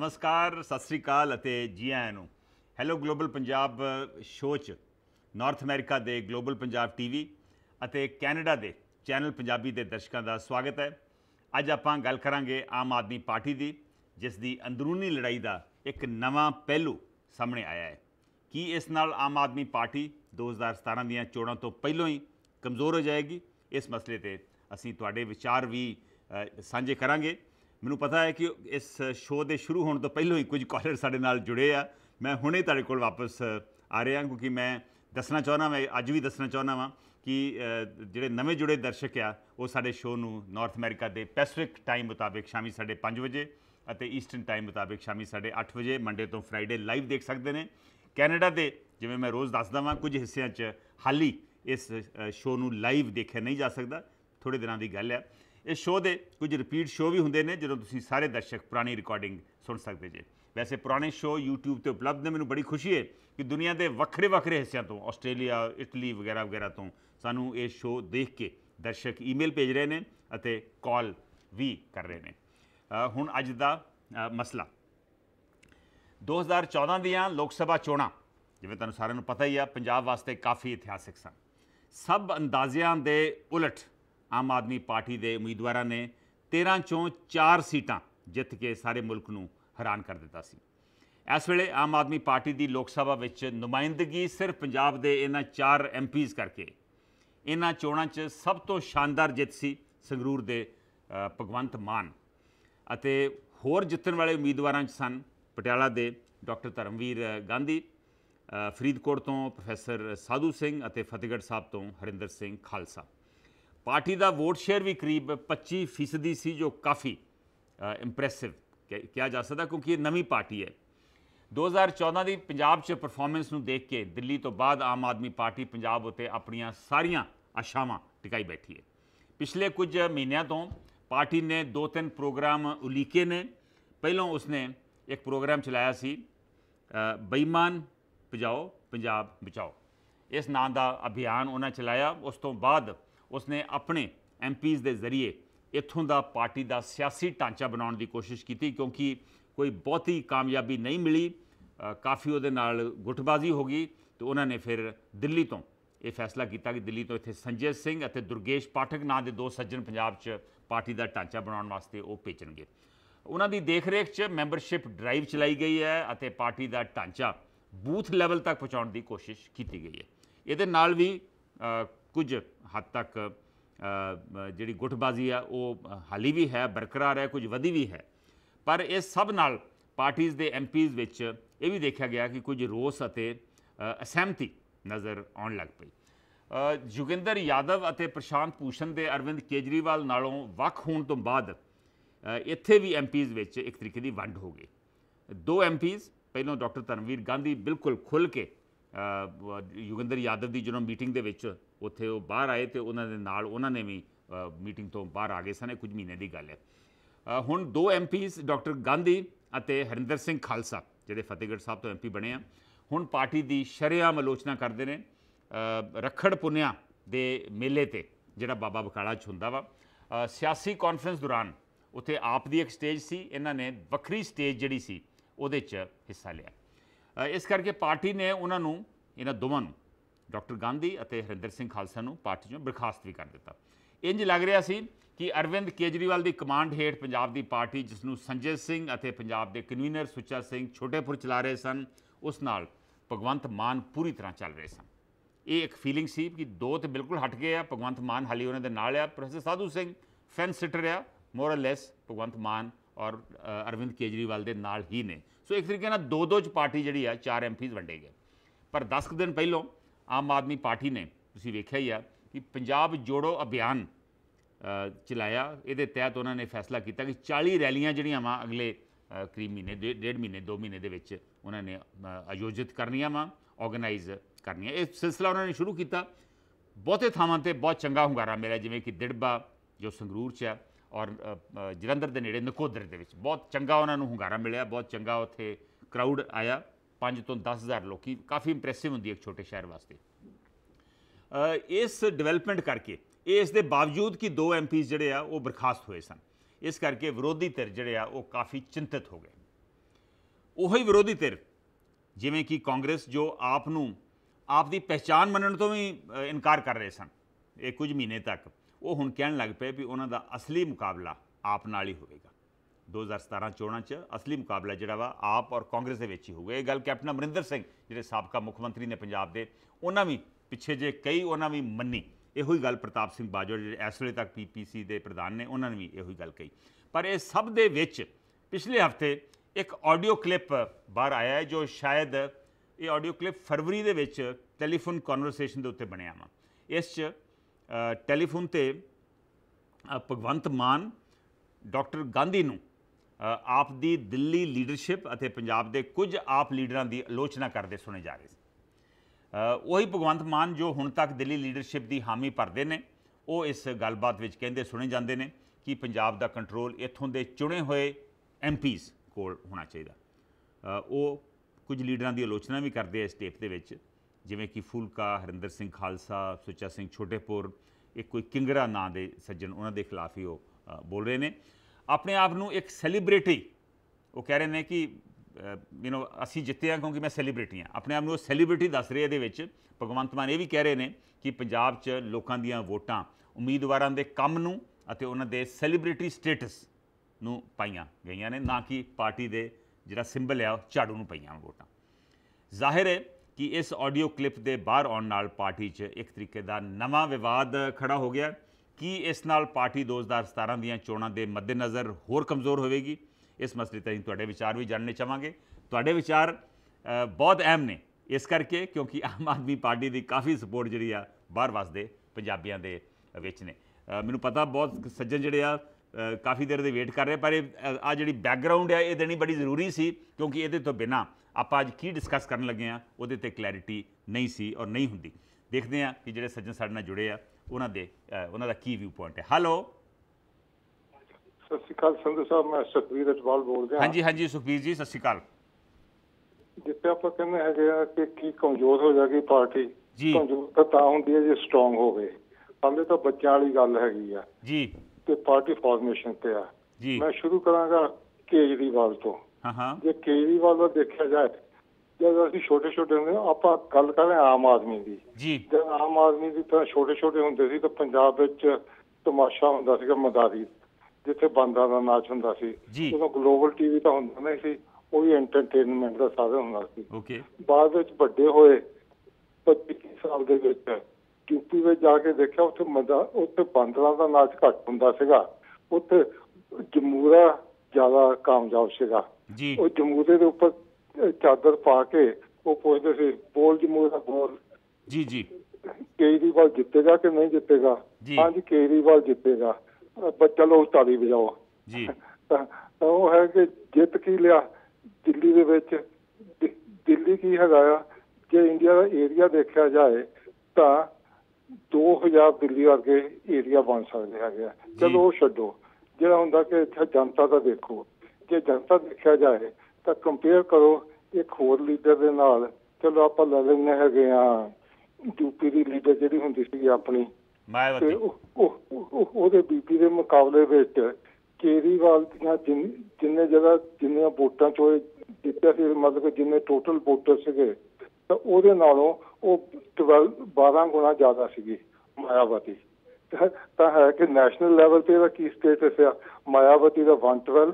ਨਮਸਕਾਰ, ਸਤਿ ਸ੍ਰੀ ਅਕਾਲ ਅਤੇ ਜੀ ਆਇਆਂ ਨੂੰ। ਹੈਲੋ ਗਲੋਬਲ ਪੰਜਾਬ ਸ਼ੋਅ 'ਚ ਨਾਰਥ ਅਮਰੀਕਾ ਦੇ ਗਲੋਬਲ ਪੰਜਾਬ ਟੀਵੀ ਅਤੇ ਕੈਨੇਡਾ ਦੇ ਚੈਨਲ ਪੰਜਾਬੀ ਦੇ ਦਰਸ਼ਕਾਂ ਦਾ ਸਵਾਗਤ ਹੈ। ਅੱਜ ਆਪਾਂ ਗੱਲ ਕਰਾਂਗੇ ਆਮ ਆਦਮੀ ਪਾਰਟੀ ਦੀ, ਜਿਸ ਦੀ ਅੰਦਰੂਨੀ ਲੜਾਈ ਦਾ ਇੱਕ ਨਵਾਂ ਪਹਿਲੂ ਸਾਹਮਣੇ ਆਇਆ ਹੈ। ਕੀ ਇਸ ਨਾਲ ਆਮ ਆਦਮੀ ਪਾਰਟੀ 2017 ਦੀਆਂ ਚੋਣਾਂ ਤੋਂ ਪਹਿਲਾਂ ਹੀ ਕਮਜ਼ੋਰ ਹੋ ਜਾਏਗੀ? ਇਸ ਮਸਲੇ ਤੇ ਅਸੀਂ ਤੁਹਾਡੇ ਵਿਚਾਰ ਵੀ ਸਾਂਝੇ ਕਰਾਂਗੇ। ਮੈਨੂੰ ਪਤਾ ਹੈ ਕਿ ਇਸ ਸ਼ੋਅ ਦੇ ਸ਼ੁਰੂ ਹੋਣ ਤੋਂ ਪਹਿਲਾਂ ਹੀ ਕੁਝ ਕਾਲਰ ਸਾਡੇ ਨਾਲ ਜੁੜੇ ਆ। ਮੈਂ ਹੁਣੇ ਤੁਹਾਡੇ ਕੋਲ ਵਾਪਸ ਆ ਰਿਹਾ ਕਿਉਂਕਿ ਮੈਂ ਦੱਸਣਾ ਚਾਹੁੰਦਾ ਮੈਂ ਅੱਜ ਵੀ ਦੱਸਣਾ ਚਾਹੁੰਦਾ ਵਾਂ ਕਿ ਜਿਹੜੇ ਨਵੇਂ ਜੁੜੇ ਦਰਸ਼ਕ ਆ, ਉਹ ਸਾਡੇ ਸ਼ੋਅ ਨੂੰ ਨਾਰਥ ਅਮਰੀਕਾ ਦੇ ਪੈਸੀਫਿਕ ਟਾਈਮ ਮੁਤਾਬਿਕ ਸ਼ਾਮੀ 5:30 ਵਜੇ ਅਤੇ ਈਸਟਰਨ ਟਾਈਮ ਮੁਤਾਬਿਕ ਸ਼ਾਮੀ 8:30 ਵਜੇ ਮੰਡੇ ਤੋਂ ਫਰਾਈਡੇ ਲਾਈਵ ਦੇਖ ਸਕਦੇ ਨੇ। ਕੈਨੇਡਾ ਦੇ, ਜਿਵੇਂ ਮੈਂ ਰੋਜ਼ ਦੱਸਦਾ ਵਾਂ, ਕੁਝ ਹਿੱਸਿਆਂ 'ਚ ਹਾਲੀ ਇਸ ਸ਼ੋਅ ਨੂੰ ਲਾਈਵ ਦੇਖਿਆ ਨਹੀਂ ਜਾ ਸਕਦਾ। ਥੋੜੇ ਦਿਨਾਂ ਦੀ ਗੱਲ ਹੈ ਇਸ ਸ਼ੋਅ ਦੇ ਕੁਝ ਰਿਪੀਟ ਸ਼ੋਅ ਵੀ ਹੁੰਦੇ ਨੇ ਜਦੋਂ ਤੁਸੀਂ ਸਾਰੇ ਦਰਸ਼ਕ ਪੁਰਾਣੀ ਰਿਕਾਰਡਿੰਗ ਸੁਣ ਸਕਦੇ ਜੇ। ਵੈਸੇ ਪੁਰਾਣੇ ਸ਼ੋਅ YouTube ਤੇ ਉਪਲਬਧ ਨੇ ਮੈਨੂੰ ਬੜੀ ਖੁਸ਼ੀ ਹੈ ਕਿ ਦੁਨੀਆ ਦੇ ਵੱਖਰੇ ਵੱਖਰੇ ਹਿੱਸਿਆਂ ਤੋਂ ਆਸਟ੍ਰੇਲੀਆ ਇਟਲੀ ਵਗੈਰਾ ਵਗੈਰਾ ਤੋਂ ਸਾਨੂੰ ਇਹ ਸ਼ੋਅ ਦੇਖ ਕੇ ਦਰਸ਼ਕ ਈਮੇਲ ਭੇਜ ਰਹੇ ਨੇ ਅਤੇ ਕਾਲ ਵੀ ਕਰ ਰਹੇ ਨੇ। ਹੁਣ ਅੱਜ ਦਾ ਅ, ਮਸਲਾ। 2014 ਦੀਆਂ ਲੋਕ ਸਭਾ ਚੋਣਾਂ ਜਿਵੇਂ ਤੁਹਾਨੂੰ ਸਾਰਿਆਂ ਨੂੰ ਪਤਾ ਹੀ ਆ ਪੰਜਾਬ ਵਾਸਤੇ ਕਾਫੀ ਇਤਿਹਾਸਿਕ ਸਨ। ਸਭ ਅੰਦਾਜ਼ਿਆਂ ਦੇ ਉਲਟ ਆਮ ਆਦਮੀ ਪਾਰਟੀ ਦੇ ਉਮੀਦਵਾਰਾਂ ਨੇ 13 ਚੋਂ 4 ਸੀਟਾਂ ਜਿੱਤ ਕੇ ਸਾਰੇ ਮੁਲਕ ਨੂੰ ਹੈਰਾਨ ਕਰ ਦਿੱਤਾ ਸੀ। ਇਸ ਵੇਲੇ ਆਮ ਆਦਮੀ ਪਾਰਟੀ ਦੀ ਲੋਕ ਸਭਾ ਵਿੱਚ ਨੁਮਾਇੰਦਗੀ ਸਿਰਫ ਪੰਜਾਬ ਦੇ ਇਹਨਾਂ 4 ਐਮਪੀਜ਼ ਕਰਕੇ ਇਹਨਾਂ ਚੋਣਾਂ 'ਚ ਸਭ ਤੋਂ ਸ਼ਾਨਦਾਰ ਜਿੱਤ ਸੀ ਸੰਗਰੂਰ ਦੇ ਭਗਵੰਤ ਮਾਨ ਅਤੇ ਹੋਰ ਜਿੱਤਣ ਵਾਲੇ ਉਮੀਦਵਾਰਾਂ 'ਚ ਸਨ ਪਟਿਆਲਾ ਦੇ ਡਾਕਟਰ ਧਰਮਵੀਰ ਗਾਂਧੀ ਫਰੀਦਕੋਟ ਤੋਂ ਪ੍ਰੋਫੈਸਰ ਸਾਧੂ ਸਿੰਘ ਅਤੇ ਫਤਿਹਗੜ੍ਹ ਸਾਹਿਬ ਤੋਂ ਹਰਿੰਦਰ ਸਿੰਘ ਖਾਲਸਾ। ਪਾਰਟੀ ਦਾ ਵੋਟ ਸ਼ੇਅਰ ਵੀ ਕਰੀਬ 25 ਫੀਸਦੀ ਸੀ ਜੋ ਕਾਫੀ ਇੰਪ੍ਰੈਸਿਵ ਕਿਹਾ ਜਾ ਸਕਦਾ ਕਿਉਂਕਿ ਇਹ ਨਵੀਂ ਪਾਰਟੀ ਹੈ। 2014 ਦੀ ਪੰਜਾਬ 'ਚ ਪਰਫਾਰਮੈਂਸ ਨੂੰ ਦੇਖ ਕੇ ਦਿੱਲੀ ਤੋਂ ਬਾਅਦ ਆਮ ਆਦਮੀ ਪਾਰਟੀ ਪੰਜਾਬ ਉਤੇ ਆਪਣੀਆਂ ਸਾਰੀਆਂ ਆਸ਼ਾਵਾਂ ਟਿਕਾਈ ਬੈਠੀ ਹੈ। ਪਿਛਲੇ ਕੁਝ ਮਹੀਨਿਆਂ ਤੋਂ ਪਾਰਟੀ ਨੇ ਦੋ ਤਿੰਨ ਪ੍ਰੋਗਰਾਮ ਉਲੀਕੇ ਨੇ। ਪਹਿਲਾਂ ਉਸਨੇ ਇੱਕ ਪ੍ਰੋਗਰਾਮ ਚਲਾਇਆ ਸੀ ਅ, ਬੇਈਮਾਨ ਭਜਾਓ ਪੰਜਾਬ ਬਚਾਓ। ਇਸ ਨਾਂ ਦਾ ਅਭਿਆਨ ਉਹਨਾਂ ਚਲਾਇਆ। ਉਸ ਤੋਂ ਬਾਅਦ ਉਸਨੇ ਆਪਣੇ ਐਮਪੀਜ਼ ਦੇ ਜ਼ਰੀਏ ਇੱਥੋਂ ਦਾ ਪਾਰਟੀ ਦਾ ਸਿਆਸੀ ਢਾਂਚਾ ਬਣਾਉਣ ਦੀ ਕੋਸ਼ਿਸ਼ ਕੀਤੀ, ਕਿਉਂਕਿ ਕੋਈ ਬਹੁਤੀ ਕਾਮਯਾਬੀ ਨਹੀਂ ਮਿਲੀ। ਕਾਫੀ ਉਹਦੇ ਨਾਲ ਗੁੱਟਬਾਜ਼ੀ ਹੋ ਗਈ ਤੇ ਉਹਨਾਂ ਨੇ ਫਿਰ ਦਿੱਲੀ ਤੋਂ ਇਹ ਫੈਸਲਾ ਕੀਤਾ ਕਿ ਦਿੱਲੀ ਤੋਂ ਇੱਥੇ ਸੰਜੇ ਸਿੰਘ ਅਤੇ ਦੁਰਗੇਸ਼ ਪਾਠਕ ਨਾਂ ਦੇ ਦੋ ਸੱਜਣ ਪੰਜਾਬ 'ਚ ਪਾਰਟੀ ਦਾ ਢਾਂਚਾ ਬਣਾਉਣ ਵਾਸਤੇ ਉਹ ਭੇਜਣਗੇ। ਉਹਨਾਂ ਦੀ ਦੇਖਰੇਖ 'ਚ ਮੈਂਬਰਸ਼ਿਪ ਡਰਾਈਵ ਚਲਾਈ ਗਈ ਹੈ ਅਤੇ ਪਾਰਟੀ ਦਾ ਢਾਂਚਾ ਬੂਥ ਲੈਵਲ ਤੱਕ ਪਹੁੰਚਾਉਣ ਦੀ ਕੋਸ਼ਿਸ਼ ਕੀਤੀ ਗਈ ਹੈ। ਇਹਦੇ ਨਾਲ ਵੀ ਕੁਝ ਹੱਦ ਤੱਕ ਜਿਹੜੀ ਗੁੱਟਬਾਜ਼ੀ ਆ ਉਹ ਹਾਲੀ ਵੀ ਹੈ ਬਰਕਰਾਰ ਹੈ ਕੁਝ ਵਧੀ ਵੀ ਹੈ। ਪਰ ਇਹ ਸਭ ਨਾਲ ਪਾਰਟੀਆਂ ਦੇ ਐਮਪੀਜ਼ ਵਿੱਚ ਇਹ ਵੀ ਦੇਖਿਆ ਗਿਆ ਕਿ ਕੁਝ ਰੋਸ ਅਤੇ ਅਸਹਿਮਤੀ ਨਜ਼ਰ ਆਉਣ ਲੱਗ ਪਈ। ਅ, ਜੋਗਿੰਦਰ ਯਾਦਵ ਅਤੇ ਪ੍ਰਸ਼ਾਂਤ ਭੂਸ਼ਣ ਦੇ ਅਰਵਿੰਦ ਕੇਜਰੀਵਾਲ ਨਾਲੋਂ ਵੱਖ ਹੋਣ ਤੋਂ ਬਾਅਦ ਇੱਥੇ ਵੀ ਐਮਪੀਜ਼ ਵਿੱਚ ਇੱਕ ਤਰੀਕੇ ਦੀ ਵੰਡ ਹੋ ਗਈ। ਦੋ ਐਮਪੀਜ਼ ਪਹਿਲਾਂ ਡਾਕਟਰ ਧਰਮਵੀਰ ਗਾਂਧੀ ਬਿਲਕੁਲ ਖੁੱਲ ਕੇ ਅ, ਯੁਗਿੰਦਰ ਯਾਦਵ ਦੀ ਜਦੋਂ ਮੀਟਿੰਗ ਦੇ ਵਿੱਚ ਉੱਥੇ ਉਹ ਬਾਹਰ ਆਏ ਤੇ ਉਹਨਾਂ ਦੇ ਨਾਲ ਉਹਨਾਂ ਨੇ ਵੀ ਮੀਟਿੰਗ ਤੋਂ ਬਾਹਰ ਆ ਗਏ ਸਨ। ਕੁਝ ਮਹੀਨੇ ਦੀ ਗੱਲ ਹੈ। ਹੁਣ ਦੋ ਐਮਪੀਜ਼ ਡਾਕਟਰ ਗਾਂਧੀ ਅਤੇ ਹਰਿੰਦਰ ਸਿੰਘ ਖਾਲਸਾ ਜਿਹੜੇ ਫਤਿਹਗੜ੍ਹ ਸਾਹਿਬ ਤੋਂ ਐਮਪੀ ਬਣੇ ਆ ਹੁਣ ਪਾਰਟੀ ਦੀ ਸ਼ਰੇਆਮ ਆਲੋਚਨਾ ਕਰਦੇ ਨੇ। ਅ, ਰੱਖੜ ਪੁੰਨਿਆ ਦੇ ਮੇਲੇ ਤੇ ਜਿਹੜਾ ਬਾਬਾ ਬਕਾਲਾ ਚ ਹੁੰਦਾ ਵਾ। ਸਿਆਸੀ ਕਾਨਫਰੰਸ ਦੌਰਾਨ ਉੱਥੇ ਆਪ ਦੀ ਇੱਕ ਸਟੇਜ ਸੀ ਇਹਨਾਂ ਨੇ ਵੱਖਰੀ ਸਟੇਜ ਜਿਹੜੀ ਸੀ ਉਹਦੇ 'ਚ ਹਿੱਸਾ ਲਿਆ। ਇਸ ਕਰਕੇ ਪਾਰਟੀ ਨੇ ਉਹਨਾਂ ਨੂੰ ਇਹਨਾਂ ਦੋਵਾਂ ਨੂੰ ਡਾਕਟਰ ਗਾਂਧੀ ਅਤੇ ਹਰਿੰਦਰ ਸਿੰਘ ਖਾਲਸਾ ਨੂੰ ਪਾਰਟੀ ਚੋਂ ਬਰਖਾਸਤ ਵੀ ਕਰ ਦਿੱਤਾ। ਇੰਜ ਲੱਗ ਰਿਹਾ ਸੀ ਕਿ ਅਰਵਿੰਦ ਕੇਜਰੀਵਾਲ ਦੀ ਕਮਾਂਡ ਹੇਠ ਪੰਜਾਬ ਦੀ ਪਾਰਟੀ, ਜਿਸ ਨੂੰ ਸੰਜੇ ਸਿੰਘ ਅਤੇ ਪੰਜਾਬ ਦੇ ਕਨਵੀਨਰ ਸੁੱਚਾ ਸਿੰਘ ਛੋਟੇਪੁਰ ਚਲਾ ਰਹੇ ਸਨ, ਉਸ ਨਾਲ ਭਗਵੰਤ ਮਾਨ ਪੂਰੀ ਤਰ੍ਹਾਂ ਚੱਲ ਰਹੇ ਸਨ। ਇਹ ਇੱਕ ਫੀਲਿੰਗ ਸੀ ਕਿ ਦੋ ਤੇ ਬਿਲਕੁਲ ਹਟ ਗਏ ਆ। ਭਗਵੰਤ ਮਾਨ ਹਾਲੀ ਉਹਨਾਂ ਦੇ ਨਾਲ ਆ। ਪ੍ਰੋਫੈਸਰ ਸਾਧੂ ਸਿੰਘ ਫੈਨ ਸਿਟਰ ਆ। ਮੋਰਲ ਲੈਸ ਭਗਵੰਤ ਮਾਨ ਔਰ ਅਰਵਿੰਦ ਕੇਜਰੀਵਾਲ ਦੇ ਨਾਲ ਹੀ ਨੇ। ਸੋ ਇੱਕ ਤਰੀਕੇ ਨਾਲ ਦੋ ਦੋ ਚ ਪਾਰਟੀ ਜਿਹੜੀ ਆ, ਚਾਰ ਐਮਪੀਜ਼ ਵੰਡੇ ਗਏ। ਪਰ 10 ਕੁ ਦਿਨ ਪਹਿਲਾਂ ਆਮ ਆਦਮੀ ਪਾਰਟੀ ਨੇ, ਤੁਸੀਂ ਵੇਖਿਆ ਹੀ ਆ ਕਿ ਪੰਜਾਬ ਜੋੜੋ ਅਭਿਆਨ ਚਲਾਇਆ। ਇਹਦੇ ਤਹਿਤ ਉਹਨਾਂ ਨੇ ਫੈਸਲਾ ਕੀਤਾ ਕਿ 40 ਰੈਲੀਆਂ ਜਿਹੜੀਆਂ ਵਾ ਅਗਲੇ ਕਰੀਬ ਮਹੀਨੇ ਡੇਢ ਮਹੀਨੇ 2 ਮਹੀਨੇ ਦੇ ਵਿੱਚ ਉਹਨਾਂ ਨੇ ਆਯੋਜਿਤ ਕਰਨੀਆਂ ਵਾ ਆਰਗੇਨਾਈਜ਼ ਕਰਨੀਆਂ। ਇਹ ਸਿਲਸਿਲਾ ਉਹਨਾਂ ਨੇ ਸ਼ੁਰੂ ਕੀਤਾ। ਬਹੁਤੇ ਥਾਵਾਂ ਤੇ ਬਹੁਤ ਚੰਗਾ ਹੁੰਗਾਰਾ ਮਿਲਿਆ, ਜਿਵੇਂ ਕਿ ਦਿੜਬਾ, ਜੋ ਸੰਗਰੂਰ 'ਚ ਆ, ਔਰ ਜਲੰਧਰ ਦੇ ਨੇੜੇ ਨਕੋਦਰ ਦੇ ਵਿੱਚ। ਬਹੁਤ ਚੰਗਾ ਉਹਨਾਂ ਨੂੰ ਹੁੰਗਾਰਾ ਮਿਲਿਆ, ਬਹੁਤ ਚੰਗਾ ਉੱਥੇ ਕਰਾਊਡ ਆਇਆ। 5 ਤੋਂ 10000 ਲੋਕੀ, ਕਾਫੀ ਇੰਪ੍ਰੈਸਿਵ ਹੁੰਦੀ ਹੈ ਇੱਕ ਛੋਟੇ ਸ਼ਹਿਰ ਵਾਸਤੇ। ਇਸ ਡਿਵੈਲਪਮੈਂਟ ਕਰਕੇ, ਇਹ ਇਸ ਦੇ ਬਾਵਜੂਦ ਕਿ ਦੋ ਐਮਪੀਜ਼ ਜਿਹੜੇ ਆ, ਉਹ ਬਰਖਾਸਤ ਹੋਏ ਸਨ। ਇਸ ਕਰਕੇ ਵਿਰੋਧੀ ਧਿਰ ਜਿਹੜੇ ਆ, ਉਹ ਕਾਫੀ ਚਿੰਤਤ ਹੋ ਗਏ। ਉਹੀ ਵਿਰੋਧੀ ਧਿਰ, ਜਿਵੇਂ ਕਿ ਕਾਂਗਰਸ, ਜੋ ਆਪ ਨੂੰ, ਆਪ ਦੀ ਪਹਿਚਾਨ ਮੰਨਣ ਤੋਂ ਵੀ ਇਨਕਾਰ ਕਰ ਰਹੇ ਸਨ, ਇਹ ਕੁਝ ਮਹੀਨੇ ਤੱਕ। ਉਹ ਹੁਣ ਕਹਿਣ ਲੱਗ ਪਏ ਵੀ ਉਹਨਾਂ ਦਾ ਅਸਲੀ ਮੁਕਾਬਲਾ ਆਪ ਨਾਲ ਹੀ ਹੋਵੇਗਾ। 2017 ਚੋਣਾਂ 'ਚ ਅਸਲੀ ਮੁਕਾਬਲਾ ਜਿਹੜਾ ਵਾ ਆਪ ਔਰ ਕਾਂਗਰਸ ਦੇ ਵਿੱਚ ਹੀ ਹੋਊਗਾ। ਇਹ ਗੱਲ ਕੈਪਟਨ ਅਮਰਿੰਦਰ ਸਿੰਘ, ਜਿਹੜੇ ਸਾਬਕਾ ਮੁੱਖ ਮੰਤਰੀ ਨੇ ਪੰਜਾਬ ਦੇ, ਉਹਨਾਂ ਵੀ ਪਿੱਛੇ ਜੇ ਕਈ ਉਹਨਾਂ ਵੀ ਮੰਨੀ। ਇਹੋ ਹੀ ਗੱਲ ਪ੍ਰਤਾਪ ਸਿੰਘ ਬਾਜਵਾ ਜਿਹੜੇ ਇਸ ਵੇਲੇ ਤੱਕ ਪੀਪੀਸੀ ਦੇ ਪ੍ਰਧਾਨ ਨੇ, ਉਹਨਾਂ ਨੇ ਵੀ ਇਹੋ ਹੀ ਗੱਲ ਕਹੀ। ਪਰ ਇਹ ਸਭ ਦੇ ਵਿੱਚ ਪਿਛਲੇ ਹਫ਼ਤੇ ਇੱਕ ਆਡੀਓ ਕਲਿੱਪ ਬਾਹਰ ਆਇਆ ਹੈ, ਜੋ ਸ਼ਾਇਦ ਇਹ ਆਡੀਓ ਕਲਿੱਪ ਫਰਵਰੀ ਦੇ ਵਿੱਚ ਟੈਲੀਫੋਨ ਕਨਵਰਸੇਸ਼ਨ ਦੇ ਉੱਤੇ ਬਣਿਆ ਵਾ। ਇਸ 'ਚ ਟੈਲੀਫੋਨ ਤੇ ਭਗਵੰਤ ਮਾਨ, ਡਾਕਟਰ ਗਾਂਧੀ ਨੂੰ ਆਪ ਦੀ ਦਿੱਲੀ ਲੀਡਰਸ਼ਿਪ ਅਤੇ ਪੰਜਾਬ ਦੇ ਕੁਝ ਆਪ ਲੀਡਰਾਂ ਦੀ ਆਲੋਚਨਾ ਕਰਦੇ ਸੁਣੇ ਜਾ ਰਹੇ ਸੀ। ਉਹੀ ਭਗਵੰਤ ਮਾਨ ਜੋ ਹੁਣ ਤੱਕ ਦਿੱਲੀ ਲੀਡਰਸ਼ਿਪ ਦੀ ਹਾਮੀ ਭਰਦੇ ਨੇ, ਉਹ ਇਸ ਗੱਲਬਾਤ ਵਿੱਚ ਕਹਿੰਦੇ ਸੁਣੇ ਜਾਂਦੇ ਨੇ ਕਿ ਪੰਜਾਬ ਦਾ ਕੰਟਰੋਲ ਇੱਥੋਂ ਦੇ ਚੁਣੇ ਹੋਏ ਐਮਪੀਜ਼ ਕੋਲ ਹੋਣਾ ਚਾਹੀਦਾ। ਉਹ ਕੁਝ ਲੀਡਰਾਂ ਦੀ ਆਲੋਚਨਾ ਵੀ ਕਰਦੇ ਆ ਇਸ ਟੇਪ ਦੇ ਵਿੱਚ, ਜਿਵੇਂ ਕਿ ਫੂਲਕਾ, ਹਰਿੰਦਰ ਸਿੰਘ ਖਾਲਸਾ, ਸੁੱਚਾ ਸਿੰਘ ਛੋਟੇਪੁਰ, ਇੱਕ ਕੋਈ ਕਿੰਗਰਾ ਨਾਂ ਦੇ ਸੱਜਣ, ਉਹਨਾਂ ਦੇ ਖਿਲਾਫ ਹੀ ਉਹ ਬੋਲ ਰਹੇ ਨੇ। ਆਪਣੇ ਆਪ ਨੂੰ ਇੱਕ ਸੈਲੀਬ੍ਰਿਟੀ ਉਹ ਕਹਿ ਰਹੇ ਨੇ ਕਿ ਯੂ نو ਅਸੀਂ ਜਿੱਤੇ ਹਾਂ ਕਿਉਂਕਿ ਮੈਂ ਸੈਲੀਬ੍ਰਿਟੀ ਹਾਂ। ਆਪਣੇ ਆਪ ਨੂੰ ਸੈਲੀਬ੍ਰਿਟੀ ਦੱਸ ਰਹੇ ਇਹਦੇ ਵਿੱਚ, ਭਗਵੰਤ ਮਾਨ ਇਹ ਵੀ ਕਹਿ ਰਹੇ ਨੇ ਕਿ ਪੰਜਾਬ 'ਚ ਲੋਕਾਂ ਦੀਆਂ ਵੋਟਾਂ ਉਮੀਦਵਾਰਾਂ ਦੇ ਕੰਮ ਨੂੰ ਅਤੇ ਉਹਨਾਂ ਦੇ ਸੈਲੀਬ੍ਰਿਟੀ ਸਟੇਟਸ ਨੂੰ ਪਾਈਆਂ ਗਈਆਂ ਨੇ, ਨਾ ਕਿ ਪਾਰਟੀ ਦੇ ਜਿਹੜਾ ਸਿੰਬਲ ਆ, ਉਹ ਝਾੜੂ ਨੂੰ ਪਈਆਂ ਵੋਟਾਂ। ਜ਼ਾਹਿਰ ਹੈ ਕਿ ਇਸ ਆਡੀਓ ਕਲਿੱਪ ਦੇ ਬਾਹਰ ਆਉਣ ਨਾਲ ਪਾਰਟੀ 'ਚ ਇੱਕ ਤਰੀਕੇ ਦਾ ਨਵਾਂ ਵਿਵਾਦ ਖੜਾ ਹੋ ਗਿਆ। ਕੀ ਇਸ ਨਾਲ ਪਾਰਟੀ 2017 ਦੀਆਂ ਚੋਣਾਂ ਦੇ ਮੱਦੇਨਜ਼ਰ ਹੋਰ ਕਮਜ਼ੋਰ ਹੋਵੇਗੀ? ਇਸ ਮਸਲੇ ਤੇ ਅਸੀਂ ਤੁਹਾਡੇ ਵਿਚਾਰ ਵੀ ਜਾਣਨੇ ਚਾਹਾਂਗੇ। ਤੁਹਾਡੇ ਵਿਚਾਰ ਬਹੁਤ ਅਹਿਮ ਨੇ ਇਸ ਕਰਕੇ ਕਿਉਂਕਿ ਆਮ ਆਦਮੀ ਪਾਰਟੀ ਦੀ ਕਾਫੀ ਸਪੋਰਟ ਜਿਹੜੀ ਆ, ਬਾਹਰ ਵਸਦੇ ਪੰਜਾਬੀਆਂ ਦੇ ਵਿੱਚ ਨੇ। ਮੈਨੂੰ ਪਤਾ ਬਹੁਤ ਸੱਜਣ ਜਿਹੜੇ ਆ ਕਾਫੀ ਦੇਰ ਦੇ ਵੇਟ ਕਰ ਰਹੇ ਪਰ ਇਹ ਆ ਜਿਹੜੀ ਬੈਕਗ੍ਰਾਉਂਡ ਆ, ਇਹ ਦੇਣੀ ਬੜੀ ਜ਼ਰੂਰੀ ਸੀ ਕਿਉਂਕਿ ਇਹਦੇ ਤੋਂ ਬਿਨਾ ਆਪਾਂ ਅੱਜ ਕੀ ਡਿਸਕਸ ਕਰਨ ਲੱਗੇ ਆ, ਉਹਦੇ ਤੇ ਕਲੈਰਿਟੀ ਨਹੀਂ ਸੀ ਔਰ ਨਹੀਂ ਹੁੰਦੀ। ਦੇਖਦੇ ਆ ਕਿ ਜਿਹੜੇ ਸੱਜਣ ਸਾਡੇ ਨਾਲ ਜੁੜੇ ਆ ਉਹਨਾਂ ਦੇ ਉਹਨਾਂ ਦਾ ਕੀ ਵਿਊ ਪੁਆਇੰਟ ਹੈ ਹੈਲੋ ਸਤਿ ਸ਼੍ਰੀ ਅਕਾਲ ਸੰਧੂ ਸਾਹਿਬ ਮੈਂ ਸੁਖਵੀਰ ਅਟਵਾਲ ਬੋਲ ਰਿਹਾ ਹਾਂਜੀ ਹਾਂਜੀ ਸੁਖਬੀਰ ਜੀ ਸਤਿ ਸ਼੍ਰੀ ਅਕਾਲ। ਜਿੱਥੇ ਆਪਾਂ ਕਹਿੰਦੇ ਹੈਗੇ ਆ ਕਿ ਕੀ ਕਮਜ਼ੋਰ ਹੋ ਜਾਏਗੀ ਪਾਰਟੀ। ਕਮਜ਼ੋਰ ਤਾਂ ਹੁੰਦੀ ਹੈ ਜੇ ਸਟਰੋਂਗ ਹੋਵੇ। ਹਾਲੇ ਤਾਂ ਬੱਚਿਆਂ ਵਾਲੀ ਗੱਲ ਹੈਗੀ ਆ। ਜੀ। ਤੇ ਪਾਰਟੀ ਫਾਰਮੇਸ਼ਨ ਤੇ ਆ। ਮੈਂ ਸ਼ੁਰੂ ਕਰਾਂਗਾ ਕੇਜਰੀਵਾਲ ਤੋਂ। ਹਾਂ ਹਾਂ। ਜੇ ਕੇਜਰੀਵਾਲ ਦਾ ਦੇਖਿਆ ਜਾਏ ਜਦੋਂ ਅਸੀਂ ਛੋਟੇ ਛੋਟੇ ਹੁੰਦੇ ਹਾਂ, ਆਪਾਂ ਗੱਲ ਕਰ ਰਹੇ ਹਾਂ ਆਮ ਆਦਮੀ ਦੀ। ਜੀ। ਜਦ ਆਮ ਆਦਮੀ ਦੀ ਤਾਂ ਛੋਟੇ ਛੋਟੇ ਹੁੰਦੇ ਸੀ ਤਾਂ ਪੰਜਾਬ ਵਿੱਚ ਤਮਾਸ਼ਾ ਹੁੰਦਾ ਸੀਗਾ ਮਦਾਰੀ ਜਿੱਥੇ ਬਾਂਦਰਾਂ ਦਾ ਨਾਚ ਹੁੰਦਾ ਸੀ। ਜੀ। ਉਦੋਂ ਗਲੋਬਲ ਟੀਵੀ ਤਾਂ ਹੁੰਦਾ ਨਹੀਂ ਸੀ ਉਹ ਵੀ ਐਂਟਰਟੇਨਮੈਂਟ ਦਾ ਸਾਧਨ ਹੁੰਦਾ ਸੀ। ਓਕੇ। ਬਾਅਦ ਵਿੱਚ ਵੱਡੇ ਹੋਏ 25 ਸਾਲ ਦੇ ਵਿੱਚ ਯੂਪੀ ਵਿੱਚ ਜਾ ਕੇ ਦੇਖਿਆ ਉੱਥੇ ਮਦਾ ਉੱਥੇ ਬਾਂਦਰਾਂ ਦਾ ਨਾਚ ਘੱਟ ਹੁੰਦਾ ਸੀਗਾ। ਉੱਥੇ ਜਮੂਰਾ ਜ਼ਿਆਦਾ ਕਾਮਯਾਬ ਸੀਗਾ। ਜੀ। ਉਹ ਜਮੂਰੇ ਦੇ ਉੱਪਰ ਚਾਦਰ ਪਾ ਕੇ ਉਹ ਪੁੱਛਦੇ ਸੀ ਬੋਲ ਜਮੂਰਾ ਬੋਲ। ਜੀ ਜੀ। ਕੇਜਰੀਵਾਲ ਜਿੱਤੇਗਾ ਕਿ ਨਹੀਂ ਜਿੱਤੇਗਾ? ਜੀ। ਹਾਂਜੀ ਕੇਜਰੀਵਾਲ ਜਿੱਤੇਗਾ। ਚਲੋ ਤਾਲੀ ਵਜਾਓ। ਜੀ। ਉਹ ਹੈ ਕਿ ਜਿੱਤ ਕੀ ਲਿਆ? ਦਿੱਲੀ ਦੇ ਵਿੱਚ। ਦਿੱਲੀ ਕੀ ਹੈਗਾ ਆ? ਜੇ ਇੰਡੀਆ ਦਾ ਏਰੀਆ ਦੇਖਿਆ ਜਾਏ ਤਾਂ 2000 ਦਿੱਲੀ ਵਰਗੇ ਏਰੀਆ ਬਣ ਸਕਦੇ ਹੈਗੇ ਚਲੋ ਉਹ ਛੱਡੋ। ਜਿਹੜਾ ਹੁੰਦਾ ਕਿ ਇੱਥੇ ਜਨਤਾ ਦਾ ਦੇਖੋ। ਜੇ ਜਨਤਾ ਦੇਖਿਆ ਜਾਏ ਤਾਂ ਕੰਪੇਅਰ ਕਰੋ ਇੱਕ ਹੋਰ ਲੀਡਰ ਦੇ ਨਾਲ। ਚਲੋ ਆਪਾਂ ਲੈ ਲੈਂਦੇ ਹੈਗੇ ਆ ਯੂਪੀ ਦੀ ਲੀਡਰ ਜਿਹੜੀ ਹੁੰਦੀ ਸੀ ਆਪਣੀ। ਮਾਇਆਵਤੀ। ਉਹ ਉਹ- ਉਹ- ਉਹਦੇ ਬੀਪੀ ਦੇ ਮੁਕਾਬਲੇ ਵਿੱਚ ਕੇਜਰੀਵਾਲ ਦੀਆਂ ਜਿੰਨ- ਜਗ੍ਹਾ ਜਿੰਨੀਆਂ ਵੋਟਾਂ ਚੋਂ ਜਿੱਤਿਆ ਸੀ ਮਤਲਬ ਜਿੰਨੇ ਟੋਟਲ ਵੋਟਰ ਸੀਗੇ ਤਾਂ ਉਹਦੇ ਨਾਲੋਂ ਉਹ 12 12 ਗੁਣਾ ਜ਼ਿਆਦਾ ਸੀਗੀ ਮਾਇਆਵਤੀ। ਤਾਂ- ਤਾਂ ਹੈ ਕਿ ਨੈਸ਼ਨਲ ਲੈਵਲ ਤੇ ਇਹਦਾ ਕੀ ਸਟੇਟਸ ਆ? ਮਾਇਆਵਤੀ ਦਾ 112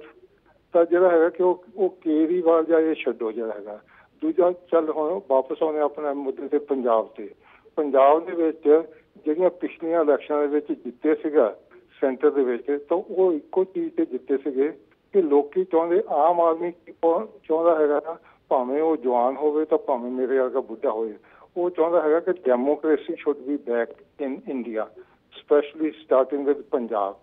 ਤਾਂ ਜਿਹੜਾ ਹੈਗਾ ਕਿ ਉਹ ਉਹ ਕੇਜਰੀਵਾਲ ਜਾਂ ਇਹ ਛੱਡੋ ਜਿਹੜਾ ਹੈਗਾ। ਦੂਜਾ ਚੱਲ ਹੁਣ ਵਾਪਸ ਆਉਂਦੇ ਆਪਣੇ ਮੁੱਦੇ ਤੇ ਪੰਜਾਬ ਤੇ। ਪੰਜਾਬ ਦੇ ਵਿੱਚ ਜਿਹੜੀਆਂ ਪਿਛਲੀਆਂ ਇਲੈਕਸ਼ਨਾਂ ਦੇ ਵਿੱਚ ਜਿੱਤੇ ਸੀਗਾ, ਸੈਂਟਰ ਦੇ ਵਿੱਚ, ਤਾਂ ਉਹ ਇੱਕੋ ਚੀਜ਼ ਤੇ ਜਿੱਤੇ ਸੀਗੇ ਕਿ ਲੋਕੀ ਚਾਹੁੰਦੇ ਆਮ ਆਦਮੀ ਚਾਹੁੰਦਾ ਹੈਗਾ ਨਾ, ਭਾਵੇਂ ਉਹ ਜਵਾਨ ਹੋਵੇ ਤਾਂ ਭਾਵੇਂ ਮੇਰੇ ਵਰਗਾ ਬੁੱਢਾ ਹੋਵੇ। ਉਹ ਚਾਹੁੰਦਾ ਹੈਗਾ ਕਿ democracy should be back in India, specially starting with Punjab.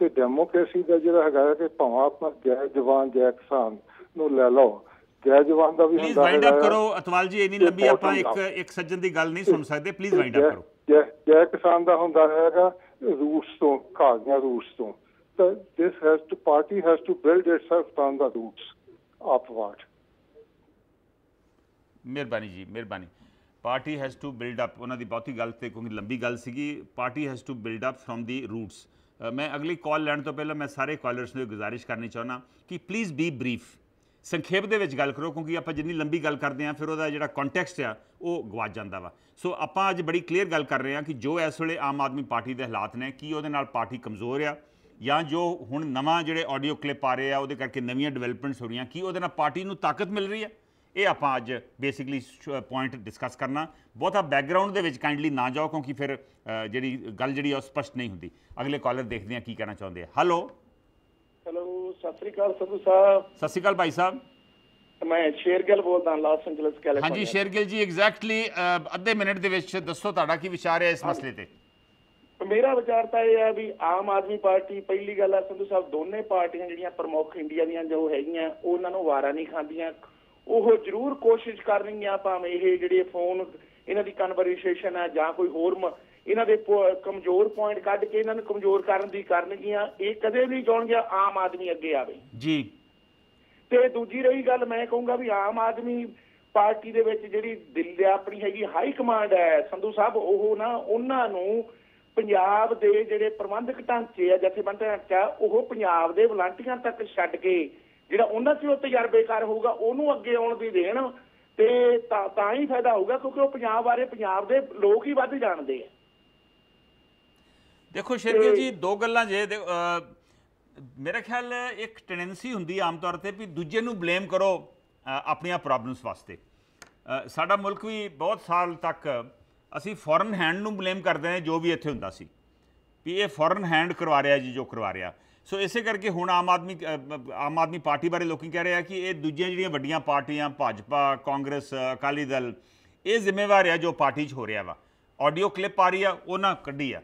ਤੇ ਡੈਮੋਕ੍ਰੇਸੀ ਦਾ ਜਿਹੜਾ ਹੈਗਾ ਹੈ ਕਿ ਭਾਵੇਂ ਆਪਣਾ ਜੈ ਜਵਾਨ ਜੈ ਕਿਸਾਨ ਨੂੰ ਲੈ ਲਓ। ਜੈ ਜਵਾਨ ਦਾ ਵੀ ਪਲੀਜ਼ ਹੁੰਦਾ ਵਾਈਂਡ ਅਪ ਹੈਗਾ। ਕਰੋ ਅਤਵਾਲ ਜੀ ਇੰਨੀ ਲੰਬੀ ਆਪਾਂ ਇੱਕ. ਇੱਕ ਸੱਜਣ ਦੀ ਗੱਲ ਨਹੀਂ ਸੁਣ ਸਕਦੇ। ਪਲੀਜ਼ ਵਾਈਂਡ ਅਪ ਕਰੋ। ਜੈ ਜੈ ਕਿਸਾਨ ਦਾ ਹੁੰਦਾ ਹੈਗਾ ਰੂਟਸ ਤੋਂ ਦੀਆਂ ਰੂਟਸ ਤੋਂ। ਤਾਂ this has to party has to build itself from the roots upward ਮਿਹਰਬਾਨੀ ਜੀ ਮਿਹਰਬਾਨੀ। Party has to build up ਉਹਨਾਂ ਦੀ ਬਹੁਤੀ ਗੱਲ ਤੇ ਕਿਉਂਕਿ ਲੰਬੀ ਗੱਲ ਸੀਗੀ। Party has to build up from the roots ਮੈਂ ਅਗਲੀ ਕਾਲ ਲੈਣ ਤੋਂ ਪਹਿਲਾਂ ਮੈਂ ਸਾਰੇ ਕਾਲਰਸ ਨੂੰ ਇਹ ਗੁਜ਼ਾਰਿਸ਼ ਕਰਨੀ ਚਾਹੁੰਦਾ ਕਿ ਪਲੀਜ਼ ਬੀ ਬਰੀਫ ਸੰਖੇਪ ਦੇ ਵਿੱਚ ਗੱਲ ਕਰੋ, ਕਿਉਂਕਿ ਆਪਾਂ ਜਿੰਨੀ ਲੰਬੀ ਗੱਲ ਕਰਦੇ ਹਾਂ, ਫਿਰ ਉਹਦਾ ਜਿਹੜਾ ਕੰਟੈਕਸਟ ਆ, ਉਹ ਗਵਾਚ ਜਾਂਦਾ ਵਾ। ਸੋ ਆਪਾਂ ਅੱਜ ਬੜੀ ਕਲੀਅਰ ਗੱਲ ਕਰ ਰਹੇ ਹਾਂ ਕਿ ਜੋ ਇਸ ਵੇਲੇ ਆਮ ਆਦਮੀ ਪਾਰਟੀ ਦੇ ਹਾਲਾਤ ਨੇ, ਕੀ ਉਹਦੇ ਨਾਲ ਪਾਰਟੀ ਕਮਜ਼ੋਰ ਆ, ਜਾਂ ਜੋ ਹੁਣ ਨਵਾਂ ਜਿਹੜੇ ਆਡੀਓ ਕਲਿੱਪ ਆ ਰਹੇ ਆ, ਉਹਦੇ ਕਰਕੇ ਨਵੀਆਂ ਡਿਵੈਲਪਮੈਂਟਸ ਹੋ ਰਹੀਆਂ, ਕੀ ਉਹਦੇ ਨਾਲ ਪਾਰਟੀ ਨੂੰ ਤਾਕਤ ਮਿਲ ਰਹੀ ਹੈ ਇਹ ਆਪਾਂ ਅੱਜ ਬੇਸਿਕਲੀ ਪੁਆਇੰਟ ਡਿਸਕਸ ਕਰਨਾ। ਬਹੁਤਾ ਬੈਕਗ੍ਰਾਉਂਡ ਦੇ ਵਿੱਚ ਕਾਈਂਡਲੀ ਨਾ ਜਾਓ ਕਿਉਂਕਿ ਫਿਰ ਜਿਹੜੀ ਗੱਲ ਜਿਹੜੀ ਆ ਉਹ ਸਪਸ਼ਟ ਨਹੀਂ ਹੁੰਦੀ। ਅਗਲੇ ਕਾਲਰ ਦੇਖਦੇ ਆ ਕੀ ਕਹਿਣਾ ਚਾਹੁੰਦੇ ਆ। ਹੈਲੋ ਹੈਲੋ ਸਤਿ ਸ੍ਰੀ ਅਕਾਲ ਸੰਧੂ ਸਾਹਿਬ। ਸਤਿ ਸ਼੍ਰੀ ਅਕਾਲ ਭਾਈ ਸਾਹਿਬ। ਮੈਂ ਸ਼ੇਰਗਿਲ ਬੋਲਦਾ ਲਾਸ ਐਂਜਲਸ ਹਾਂਜੀ ਕੈਲੀਫੋਰਨੀਆ ਸ਼ੇਰਗਿਲ ਜੀ ਐਗਜ਼ੈਕਟਲੀ ਅੱਧੇ ਮਿੰਟ ਦੇ ਵਿੱਚ ਦੱਸੋ ਤੁਹਾਡਾ ਕੀ ਵਿਚਾਰ ਹੈ ਇਸ ਮਸਲੇ ਤੇ? ਮੇਰਾ ਵਿਚਾਰ ਤਾਂ ਇਹ ਹੈ ਵੀ ਆਮ ਆਦਮੀ ਪਾਰਟੀ ਪਹਿਲੀ ਗੱਲ ਹੈ ਸੰਧੂ ਸਾਹਿਬ ਦੋਨੇ ਪਾਰਟੀਆਂ ਜਿਹੜੀਆਂ ਪ੍ਰਮੁੱਖ ਇੰਡੀਆ ਦੀਆਂ ਜੋ ਹੈਗੀਆਂ ਉਹਨਾਂ ਨੂੰ ਵਾਰਾ ਨਹੀਂ ਖਾਂਦੀਆਂ। ਉਹ ਜ਼ਰੂਰ ਕੋਸ਼ਿਸ਼ ਕਰਨਗੀਆਂ ਭਾਵੇਂ ਇਹ ਜਿਹੜੇ ਫੋਨ ਇਹਨਾਂ ਦੀ ਕਨਵਰਸੇਸ਼ਨ ਹੈ ਜਾਂ ਕੋਈ ਹੋਰ ਇਹਨਾਂ ਦੇ ਕਮਜ਼ੋਰ ਪੁਆਇੰਟ ਕੱਢ ਕੇ ਇਹਨਾਂ ਨੂੰ ਕਮਜ਼ੋਰ ਕਰਨ ਦੀ ਕਰਨਗੀਆਂ ਇਹ ਕਦੇ ਨਹੀਂ ਚਾਹਣਗੀਆਂ ਆਮ ਆਦਮੀ ਅੱਗੇ ਆਵੇ। ਜੀ। ਤੇ ਦੂਜੀ ਰਹੀ ਗੱਲ ਮੈਂ ਕਹੂੰਗਾ ਵੀ ਆਮ ਆਦਮੀ ਪਾਰਟੀ ਦੇ ਵਿੱਚ ਜਿਹੜੀ ਦਿੱਲੀ ਆਪਣੀ ਹੈਗੀ ਹਾਈ ਕਮਾਂਡ ਹੈ ਸੰਧੂ ਸਾਹਿਬ ਉਹ ਨਾ ਉਹਨਾਂ ਨੂੰ ਪੰਜਾਬ ਦੇ ਜਿਹੜੇ ਪ੍ਰਬੰਧਕ ਢਾਂਚੇ ਆ ਜਥੇਬੰਦ ਢਾਂਚਾ ਉਹ ਪੰਜਾਬ ਦੇ ਵਲੰਟੀਅਰਾਂ ਤੱਕ ਛੱਡ ਕੇ ਜਿਹੜਾ ਉਹਨਾਂ 'ਚ ਤਜਰਬੇਕਾਰ ਹੋਊਗਾ ਉਹਨੂੰ ਅੱਗੇ ਆਉਣ ਦੀ ਦੇਣ ਤੇ ਤਾਂ ਤਾਂ ਹੀ ਫਾਇਦਾ ਹੋਊਗਾ ਕਿਉਂਕਿ ਉਹ ਪੰਜਾਬ ਬਾਰੇ ਪੰਜਾਬ ਦੇ ਲੋਕ ਹੀ ਵੱਧ ਜਾਣਦੇ ਆ। ਦੇਖੋ ਸ਼ੇਰਗਿਲ ਜੀ ਦੋ ਗੱਲਾਂ ਜੇ ਮੇਰਾ ਖਿਆਲ ਇੱਕ ਟੈਂਡੈਂਸੀ ਹੁੰਦੀ ਆਮ ਤੌਰ ਤੇ ਵੀ ਦੂਜੇ ਨੂੰ ਬਲੇਮ ਕਰੋ ਆਪਣੀਆਂ ਪ੍ਰੋਬਲਮਸ ਵਾਸਤੇ। ਸਾਡਾ ਮੁਲਕ ਵੀ ਬਹੁਤ ਸਾਲ ਤੱਕ ਅਸੀਂ ਫੋਰਨ ਹੈਂਡ ਨੂੰ ਬਲੇਮ ਕਰਦੇ ਨੇ ਜੋ ਵੀ ਇੱਥੇ ਹੁੰਦਾ ਸੀ। ਵੀ ਇਹ ਫੋਰਨ ਹੈਂਡ ਕਰਵਾ ਰਿਹਾ ਜੀ ਜੋ ਕਰਵਾ ਰਿਹਾ। ਸੋ ਇਸੇ ਕਰਕੇ ਹੁਣ ਆਮ ਆਦਮੀ ਆਮ ਆਦਮੀ ਪਾਰਟੀ ਬਾਰੇ ਲੋਕੀ ਕਹਿ ਰਹੇ ਆ ਕਿ ਇਹ ਦੂਜੀਆਂ ਜਿਹੜੀਆਂ ਵੱਡੀਆਂ ਪਾਰਟੀਆਂ ਭਾਜਪਾ ਕਾਂਗਰਸ ਅਕਾਲੀ ਦਲ ਇਹ ਜ਼ਿੰਮੇਵਾਰ ਆ ਜੋ ਪਾਰਟੀ 'ਚ ਹੋ ਰਿਹਾ ਵਾ। ਆਡੀਓ ਕਲਿੱਪ ਆ ਰਹੀ ਆ ਉਹਨਾਂ ਕੱਢੀ ਆ।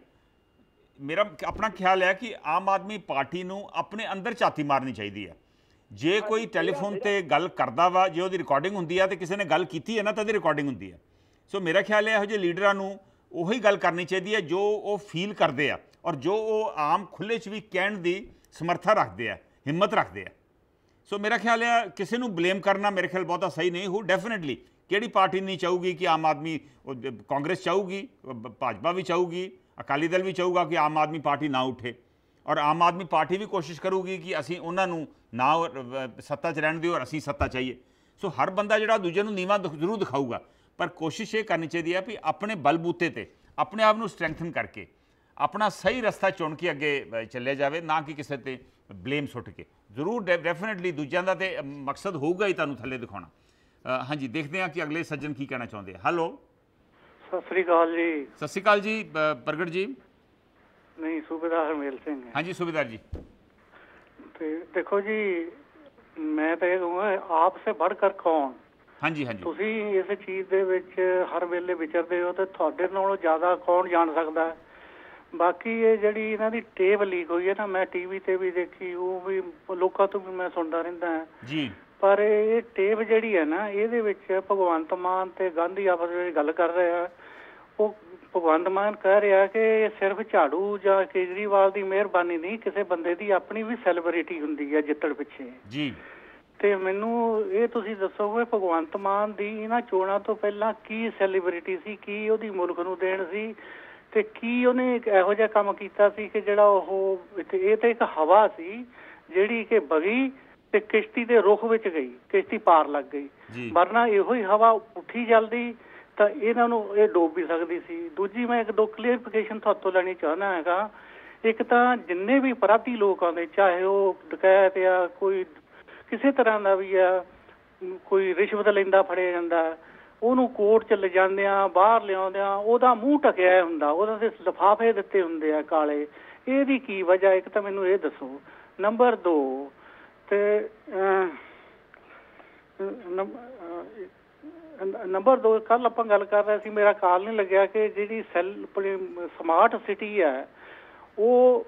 ਮੇਰਾ ਆਪਣਾ ਖਿਆਲ ਹੈ ਕਿ ਆਮ ਆਦਮੀ ਪਾਰਟੀ ਨੂੰ ਆਪਣੇ ਅੰਦਰ ਝਾਤੀ ਮਾਰਨੀ ਚਾਹੀਦੀ ਹੈ ਜੇ ਕੋਈ ਟੈਲੀਫੋਨ ਤੇ ਗੱਲ ਕਰਦਾ ਵਾ ਜੇ ਉਹਦੀ ਰਿਕਾਰਡਿੰਗ ਹੁੰਦੀ ਆ ਤੇ ਕਿਸੇ ਨੇ ਗੱਲ ਕੀਤੀ ਹੈ ਨਾ ਤਾਂ ਉਹਦੀ ਰਿਕਾਰਡਿੰਗ ਹੁੰਦੀ ਹੈ ਸੋ ਮੇਰਾ ਖਿਆਲ ਹੈ ਇਹੋ ਜਿਹੇ ਲੀਡਰਾਂ ਨੂੰ ਉਹੀ ਗੱਲ ਕਰਨੀ ਚਾਹੀਦੀ ਹੈ ਜੋ ਉਹ ਫੀਲ ਕਰਦੇ ਆ। ਔਰ ਜੋ ਉਹ ਆਮ ਖੁੱਲੇ 'ਚ ਵੀ ਕਹਿਣ ਦੀ ਸਮਰੱਥਾ ਰੱਖਦੇ ਆ, ਹਿੰਮਤ ਰੱਖਦੇ ਆ। ਸੋ ਮੇਰਾ ਖਿਆਲ ਹੈ ਕਿਸੇ ਨੂੰ ਬਲੇਮ ਕਰਨਾ ਮੇਰੇ ਖਿਆਲ ਬਹੁਤਾ ਸਹੀ ਨਹੀਂ ਹੋ ਡੈਫੀਨਿਟਲੀ ਕਿਹੜੀ ਪਾਰਟੀ ਨਹੀਂ ਚਾਹੂਗੀ ਕਿ ਆਮ ਆਦਮੀ ਕਾਂਗਰਸ ਚਾਹੂਗੀ ਭਾਜਪਾ ਵੀ ਚਾਹੂਗੀ, ਅਕਾਲੀ ਦਲ ਵੀ ਚਾਹੂਗਾ ਕਿ ਆਮ ਆਦਮੀ ਪਾਰਟੀ ਨਾ ਉੱਠੇ। ਔਰ ਆਮ ਆਦਮੀ ਪਾਰਟੀ ਵੀ ਕੋਸ਼ਿਸ਼ ਕਰੂਗੀ ਕਿ ਅਸੀਂ ਉਹਨਾਂ ਨੂੰ ਨਾ ਸੱਤਾ 'ਚ ਰਹਿਣ ਦਿਓ ਔਰ ਅਸੀਂ ਸੱਤਾ ਚਾਹੀਏ। ਸੋ ਹਰ ਬੰਦਾ ਜਿਹੜਾ ਦੂਜੇ ਨੂੰ ਨੀਵਾਂ ਦਿਖ- ਜ਼ਰੂਰ ਦਿਖਾਊਗਾ, ਪਰ ਕੋਸ਼ਿਸ਼ ਇਹ ਕਰਨੀ ਚਾਹੀਦੀ ਹੈ ਵੀ ਆਪਣੇ ਬਲਬੂਤੇ ਤੇ, ਆਪਣੇ ਆਪ ਨੂੰ ਸਟਰੈਂਥਨ ਕਰਕੇ ਆਪਣਾ ਸਹੀ ਰਸਤਾ ਚੁਣ ਕੇ ਅੱਗੇ ਚੱਲਿਆ ਜਾਵੇ ਨਾ ਕਿ ਕਿਸੇ ਤੇ ਬਲੇਮ ਸੁੱਟ ਕੇ। ਜ਼ਰੂਰ ਡੈਫੀਨਿਟਲੀ ਦੂਜਿਆਂ ਦਾ ਤੇ ਮਕਸਦ ਹੋਊਗਾ ਹੀ ਤੁਹਾਨੂੰ ਥੱਲੇ ਦਿਖਾਉਣਾ। ਹਾਂਜੀ ਦੇਖਦੇ ਹਾਂ ਕਿ ਅਗਲੇ ਸੱਜਣ ਕੀ ਕਹਿਣਾ ਚਾਹੁੰਦੇ ਆ। ਹੈਲੋ। ਸਤਿ ਸ੍ਰੀ ਅਕਾਲ ਜੀ। ਸਤਿ ਸ਼੍ਰੀ ਅਕਾਲ ਜੀ ਪ੍ਰਗਟ ਜੀ। ਨਹੀਂ ਸੂਬੇਦਾਰ ਹਰਮੇਲ ਸਿੰਘ ਹਾਂਜੀ ਸੁਬੇਦਾਰ ਜੀ। ਤੇ ਦੇਖੋ ਜੀ ਮੈਂ ਤਾਂ ਇਹ ਕਹੂੰਗਾ ਆਪ ਸੇ ਵੱਧ ਕਰ ਕੌਣ? ਹਾਂਜੀ ਹਾਂਜੀ। ਤੁਸੀਂ ਇਸ ਚੀਜ਼ ਦੇ ਵਿੱਚ ਹਰ ਵੇਲੇ ਵਿਚਰਦੇ ਹੋ ਤੇ ਤੁਹਾਡੇ ਨਾਲੋਂ ਜ਼ਿਆਦਾ ਕੌਣ ਜਾਣ ਸਕਦਾ ਹੈ? ਬਾਕੀ ਇਹ ਜਿਹੜੀ ਇਹਨਾਂ ਦੀ ਟੇਪ ਲੀਕ ਹੋਈ ਹੈ ਨਾ ਮੈਂ ਟੀਵੀ ਤੇ ਵੀ ਦੇਖੀ ਉਹ ਵੀ ਲੋਕਾਂ ਤੋਂ ਵੀ ਮੈਂ ਸੁਣਦਾ ਰਹਿੰਦਾ ਹਾਂ। ਜੀ। ਪਰ ਇਹ ਟੇਪ ਜਿਹੜੀ ਹੈ ਨਾ ਇਹਦੇ ਵਿੱਚ ਭਗਵੰਤ ਮਾਨ ਤੇ ਗਾਂਧੀ ਆਪਸ ਵਿੱਚ ਗੱਲ ਕਰ ਰਹੇ ਆ। ਉਹ ਭਗਵੰਤ ਮਾਨ ਕਹਿ ਰਿਹਾ ਕਿ ਇਹ ਸਿਰਫ ਝਾੜੂ ਜਾਂ ਕੇਜਰੀਵਾਲ ਦੀ ਮਿਹਰਬਾਨੀ ਨਹੀਂ ਕਿਸੇ ਬੰਦੇ ਦੀ ਆਪਣੀ ਵੀ ਸੈਲੀਬ੍ਰਿਟੀ ਹੁੰਦੀ ਹੈ ਜਿੱਤਣ ਪਿੱਛੇ। ਜੀ। ਤੇ ਮੈਨੂੰ ਇਹ ਤੁਸੀਂ ਦੱਸੋਗੇ ਭਗਵੰਤ ਮਾਨ ਦੀ ਇਹਨਾਂ ਚੋਣਾਂ ਤੋਂ ਪਹਿਲਾਂ ਕੀ ਸੈਲੀਬ੍ਰਿਟੀ ਸੀ ਕੀ ਉਹਦੀ ਮੁਲਕ ਨੂੰ ਦੇਣ ਸੀ? ਤੇ ਕੀ ਉਹਨੇ ਇਹੋ ਜਿਹਾ ਕੰਮ ਕੀਤਾ ਸੀ ਕਿ ਜਿਹੜਾ ਉਹ ਇੱਥੇ- ਇਹ ਤੇ ਇੱਕ ਹਵਾ ਸੀ ਜਿਹੜੀ ਕਿ ਬਗੀ ਤੇ ਕਿਸ਼ਤੀ ਦੇ ਰੁਖ ਵਿੱਚ ਗਈ ਕਿਸ਼ਤੀ ਪਾਰ ਲੱਗ ਗਈ। ਵਰਨਾ ਇਹੋ ਹੀ ਹਵਾ ਉੱਠੀ ਜਲਦੀ ਤਾਂ ਇਹਨਾਂ ਨੂੰ ਇਹ ਡੋਬ ਵੀ ਸਕਦੀ ਸੀ। ਦੂਜੀ ਮੈਂ ਇੱਕ ਦੋ ਕਲੀਅਰਿਫਿਕੇਸ਼ਨ ਤੁਹਾਤੋਂ ਲੈਣੀ ਚਾਹੁੰਦਾ ਹੈਗਾ। ਇੱਕ ਤਾਂ ਜਿੰਨੇ ਵੀ ਅਪਰਾਧੀ ਲੋਕ ਆਉਂਦੇ ਚਾਹੇ ਉਹ ਡਕੈਤ ਆ ਕੋਈ ਕਿਸੇ ਤਰ੍ਹਾਂ ਦਾ ਵੀ ਆ ਕੋਈ ਰਿਸ਼ਵਤ ਲੈਂਦਾ ਫੜਿਆ ਜਾਂਦਾ ਉਹਨੂੰ ਕੋਰਟ ਚ ਲਿਜਾਂਦਿਆਂ ਬਾਹਰ ਲਿਆਉਂਦਿਆਂ ਉਹਦਾ ਮੂੰਹ ਟਕਿਆ ਹੁੰਦਾ, ਉਹਦੇ ਤੇ ਲਿਫਾਫੇ ਦਿੱਤੇ ਹੁੰਦੇ ਆ ਕਾਲੇ। ਇਹਦੀ ਕੀ ਵਜ੍ਹਾ? ਇੱਕ ਤਾਂ ਮੈਨੂੰ ਇਹ ਦੱਸੋ। ਨੰਬਰ 2 ਤੇ ਨੰਬਰ 2 ਕੱਲ ਆਪਾਂ ਗੱਲ ਕਰ ਰਹੇ ਸੀ, ਮੇਰਾ ਕਾਲ ਨਹੀਂ ਲੱਗਿਆ ਕਿ ਜਿਹੜੀ ਸੈਲ, ਆਪਣੀ ਸਮਾਰਟ ਸਿਟੀ ਹੈ, ਉਹ